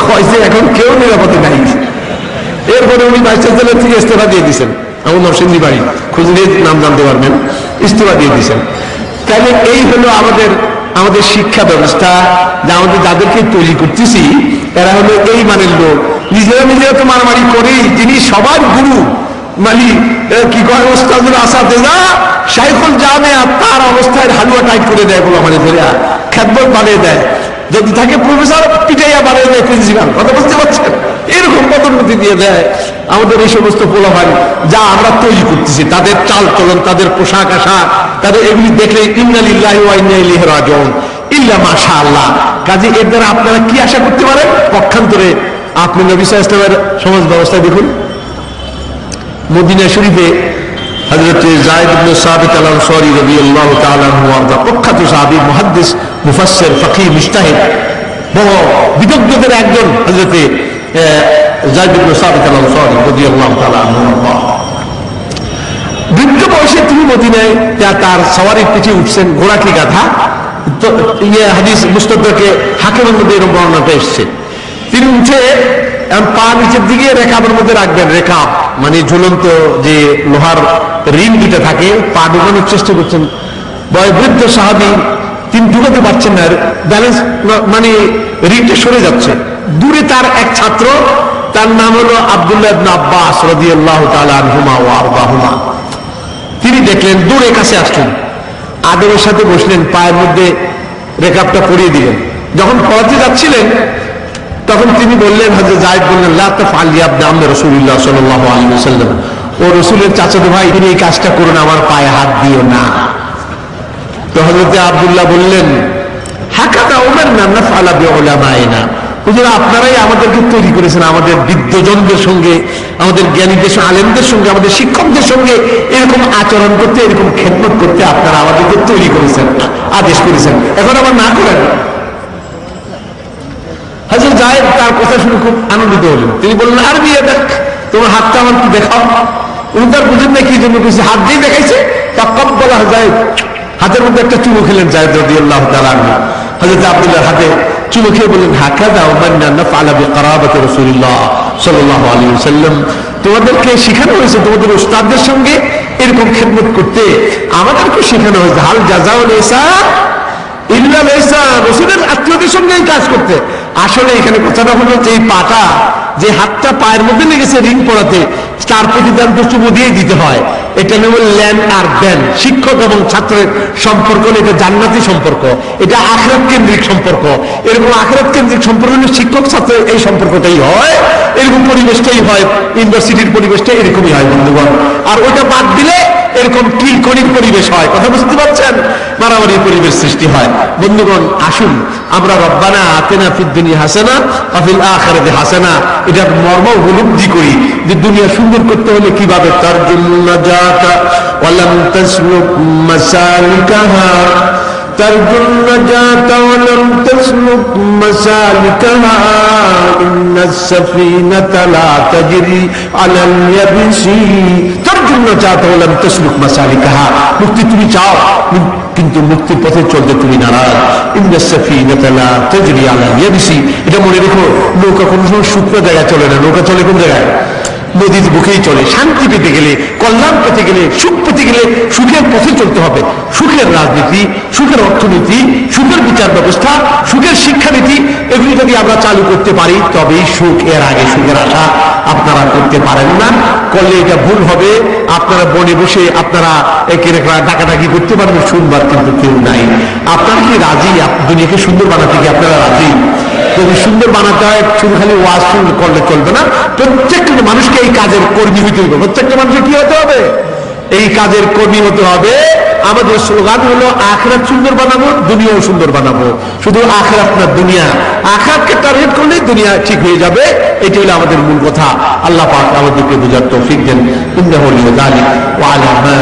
কয়েছে এখন কেউ নিরাপদে নাই। এরপরে উনি ভাইস চ্যান্সেলর থেকে ইস্তফা দিয়ে দিয়েছেন। আমার বাড়ি। খুঁজলে নাম জানতে পারবেন। ইস্তফা দিয়ে দিয়েছেন। তাহলে এই হলো আমাদের আমাদের শিক্ষা ব্যবস্থা যে আমাদের যাদেরকে তৈরি করতেছি হলো এই মানের লোক। নিজেরা নিজেরা তো মারামারি করেই তিনি সবার গুরু মানে কি কয় ওস্তাদুল আসাদেজা সাইফুল জামে তার অবস্থায় হালুয়া টাইট করে দেয় বলে মানে ধরে খ্যাতবত বানিয়ে দেয়। যদি থাকে প্রফেসর পিটাইয়া বানিয়ে দেয়, প্রিন্সিপাল। কথা বুঝতে পারছেন? এরকম পদোন্নতি দিয়ে দেয়, আমাদের এই সমস্ত পোলাভাই যা আমরা তৈরি করতেছি, তাদের চাল চলন, তাদের পোশাক আশাক, তাদের এগুলি দেখলে ইল্লা মাশা আল্লাহ কাজে এর দ্বারা আপনারা কি আশা করতে পারেন? পক্ষান্তরে আপনি নবী ওয়াসাল্লামের সমাজ ব্যবস্থা দেখুন। মদিনা শরীফে একজন হযরত বৃদ্ধ বয়সে তিনি মদিনায় তার সওয়ারির উঠছেন, ঘোড়া কি গাধা? ইয়ে হাদিস মধ্যে এরকম বর্ণনাটা এসছে। তিনি উঠে পা নিচের দিকে রেখাবের মধ্যে রাখবেন রেখা মানে ঝুলন্ত যে লোহার রিং দুটো থাকে, পা ঢুকানোর চেষ্টা করছেন। বৃদ্ধ সাহাবি, তিনি ঢুকাতে পারছেন না ব্যালেন্স মানে রিংটা সরে যাচ্ছে। দূরে তার এক ছাত্র, তার নাম হলো আব্দুল্লাহ তিনি দেখলেন, দূরে কাছে আসলেন। আদমের সাথে বসলেন, পায়ের মধ্যে রেকাপটা পরিয়ে দিলেন। যখন পড়াতে যাচ্ছিলেন, তখন তিনি বললেন হাজর জায়দ বললেন লাফালিয়াবনে রসুল্লাহ সাল্লাহ আলী সাল্লাম ও রসুলের চাচাতো ভাই তিনি এই কাজটা করুন আমার পায়ে হাত দিও না। তো হজরতে আবদুল্লাহ বললেন হাকাতা ওমেন না না ফালাবি ওলামায়না আপনারাই আমাদেরকে তৈরি করেছেন আমাদের বিদ্যজনদের সঙ্গে, আমাদের জ্ঞানীদের সঙ্গে, আলেমদের সঙ্গে, আমাদের শিক্ষকদের সঙ্গে এরকম আচরণ করতে, এরকম খেদমত করতে আপনারা আমাদেরকে তৈরি করেছেন, আদেশ করেছেন। এখন আবার না করেন। হাজির তার কথা শুনে খুব আনন্দিত হলেন। তিনি বললেন, আর বিয়ে দেখ, তোমার হাতটা আমার কি দেখাও। উনি তার বুঝেন না কি জন্য কিছু হাত দিয়ে দেখাইছে? তকব বলা হাতের মধ্যে একটা চুমু খেলেন জায়দ রবি আল্লাহ হাজরত আব্দুল্লাহ হাতে চুমু খেয়ে বললেন হাকা দাও মান্না ফালাবি কারাবাতে রসুল্লাহ সাল্লাহ আলী সাল্লাম তোমাদেরকে শেখানো হয়েছে, তোমাদের উস্তাদদের সঙ্গে এরকম খেদমত করতে। আমাদেরকে শেখানো হয়েছে, হাল যাও লেসা ইল্লা লেসা রসুলের আত্মীয়দের সঙ্গে কাজ করতে। আসলে এখানে কথাটা হলো যে এই পাটা, যে হাতটা পায়ের মধ্যে লেগেছে রিং পড়াতে তার প্রতিদান তো চুমু দিয়ে দিতে হয়। এটা নেব ল্যান্ড আর দেন শিক্ষক এবং ছাত্রের সম্পর্ক এটা জান্নাতি সম্পর্ক। এটা আখরাত কেন্দ্রিক সম্পর্ক। এরকম আখরাত কেন্দ্রিক সম্পর্ক হলে শিক্ষক, ছাত্রের এই সম্পর্কটাই হয়, এরকম পরিবেশটাই হয়, ইউনিভার্সিটির পরিবেশটা এরকমই হয়, বন্ধুগণ। আর ওইটা বাদ দিলে এরকম কিলকনির পরিবেশ হয় কথা বুঝতে পারছেন মারামারি পরিবেশ সৃষ্টি হয় বন্ধুগণ আসুন আমরা রব্বানা আতেনা ফিদ্দিনী হাসানা আফিল আখারাতে হাসানা এটার মর্ম উপলব্ধি করি যে দুনিয়া সুন্দর করতে হলে কিভাবে তার জন্য যাতা ওয়ালাম তাসলুক মাসালিকাহা ترجو النجاة ولم تسلك مسالكها إن السفينة لا تجري على اليبس তুমরা চাহতা হলে আমি তসলুক মাসালি কাহা মুক্তি তুমি চাও কিন্তু মুক্তির পথে চলতে তুমি নারাজ। এটা মনে রেখো, নৌকা কোনো সময় শুকনো জায়গায় চলে না, নৌকা চলে কোন জায়গায়? নদীর বুকেই চলে। শান্তি পেতে গেলে, কল্যাণ পেতে গেলে, সুখ পেতে গেলে সুখের পথে চলতে হবে। সুখের রাজনীতি, সুখের অর্থনীতি, সুখের বিচার ব্যবস্থা, সুখের শিক্ষানীতি, এগুলি যদি আমরা চালু করতে পারি, তবেই সুখ এর আগে সুখের আশা আপনারা করতে পারেন না। করলে এটা ভুল হবে। আপনারা বনে বসে আপনারা ডাকাডাকি করতে পারবেন, শুনবার কিন্তু কেউ নাই। আপনারা কি রাজি? দুনিয়াকে সুন্দর বানাতে কি আপনারা রাজি? যদি সুন্দর বানাতে হয়, শুধু খালি ওয়াজ শুরু করলে চলবে না। প্রত্যেকটা মানুষকে এই কাজের কর্মী হতে হবে প্রত্যেকটা মানুষকে কি হতে হবে? এই কাজের কর্মী হতে হবে। আমাদের স্লোগান হলো, আখরাত সুন্দর বানাবো, দুনিয়াও সুন্দর বানাবো। শুধু আখরাত না, দুনিয়া। আখরাতকে টার্গেট করলে দুনিয়া ঠিক হয়ে যাবে। এটি হলো আমাদের মূল কথা। আল্লাহ পাক আমাদেরকে বোঝার তৌফিক দেন। ইন্দাহ ওয়া আলা মা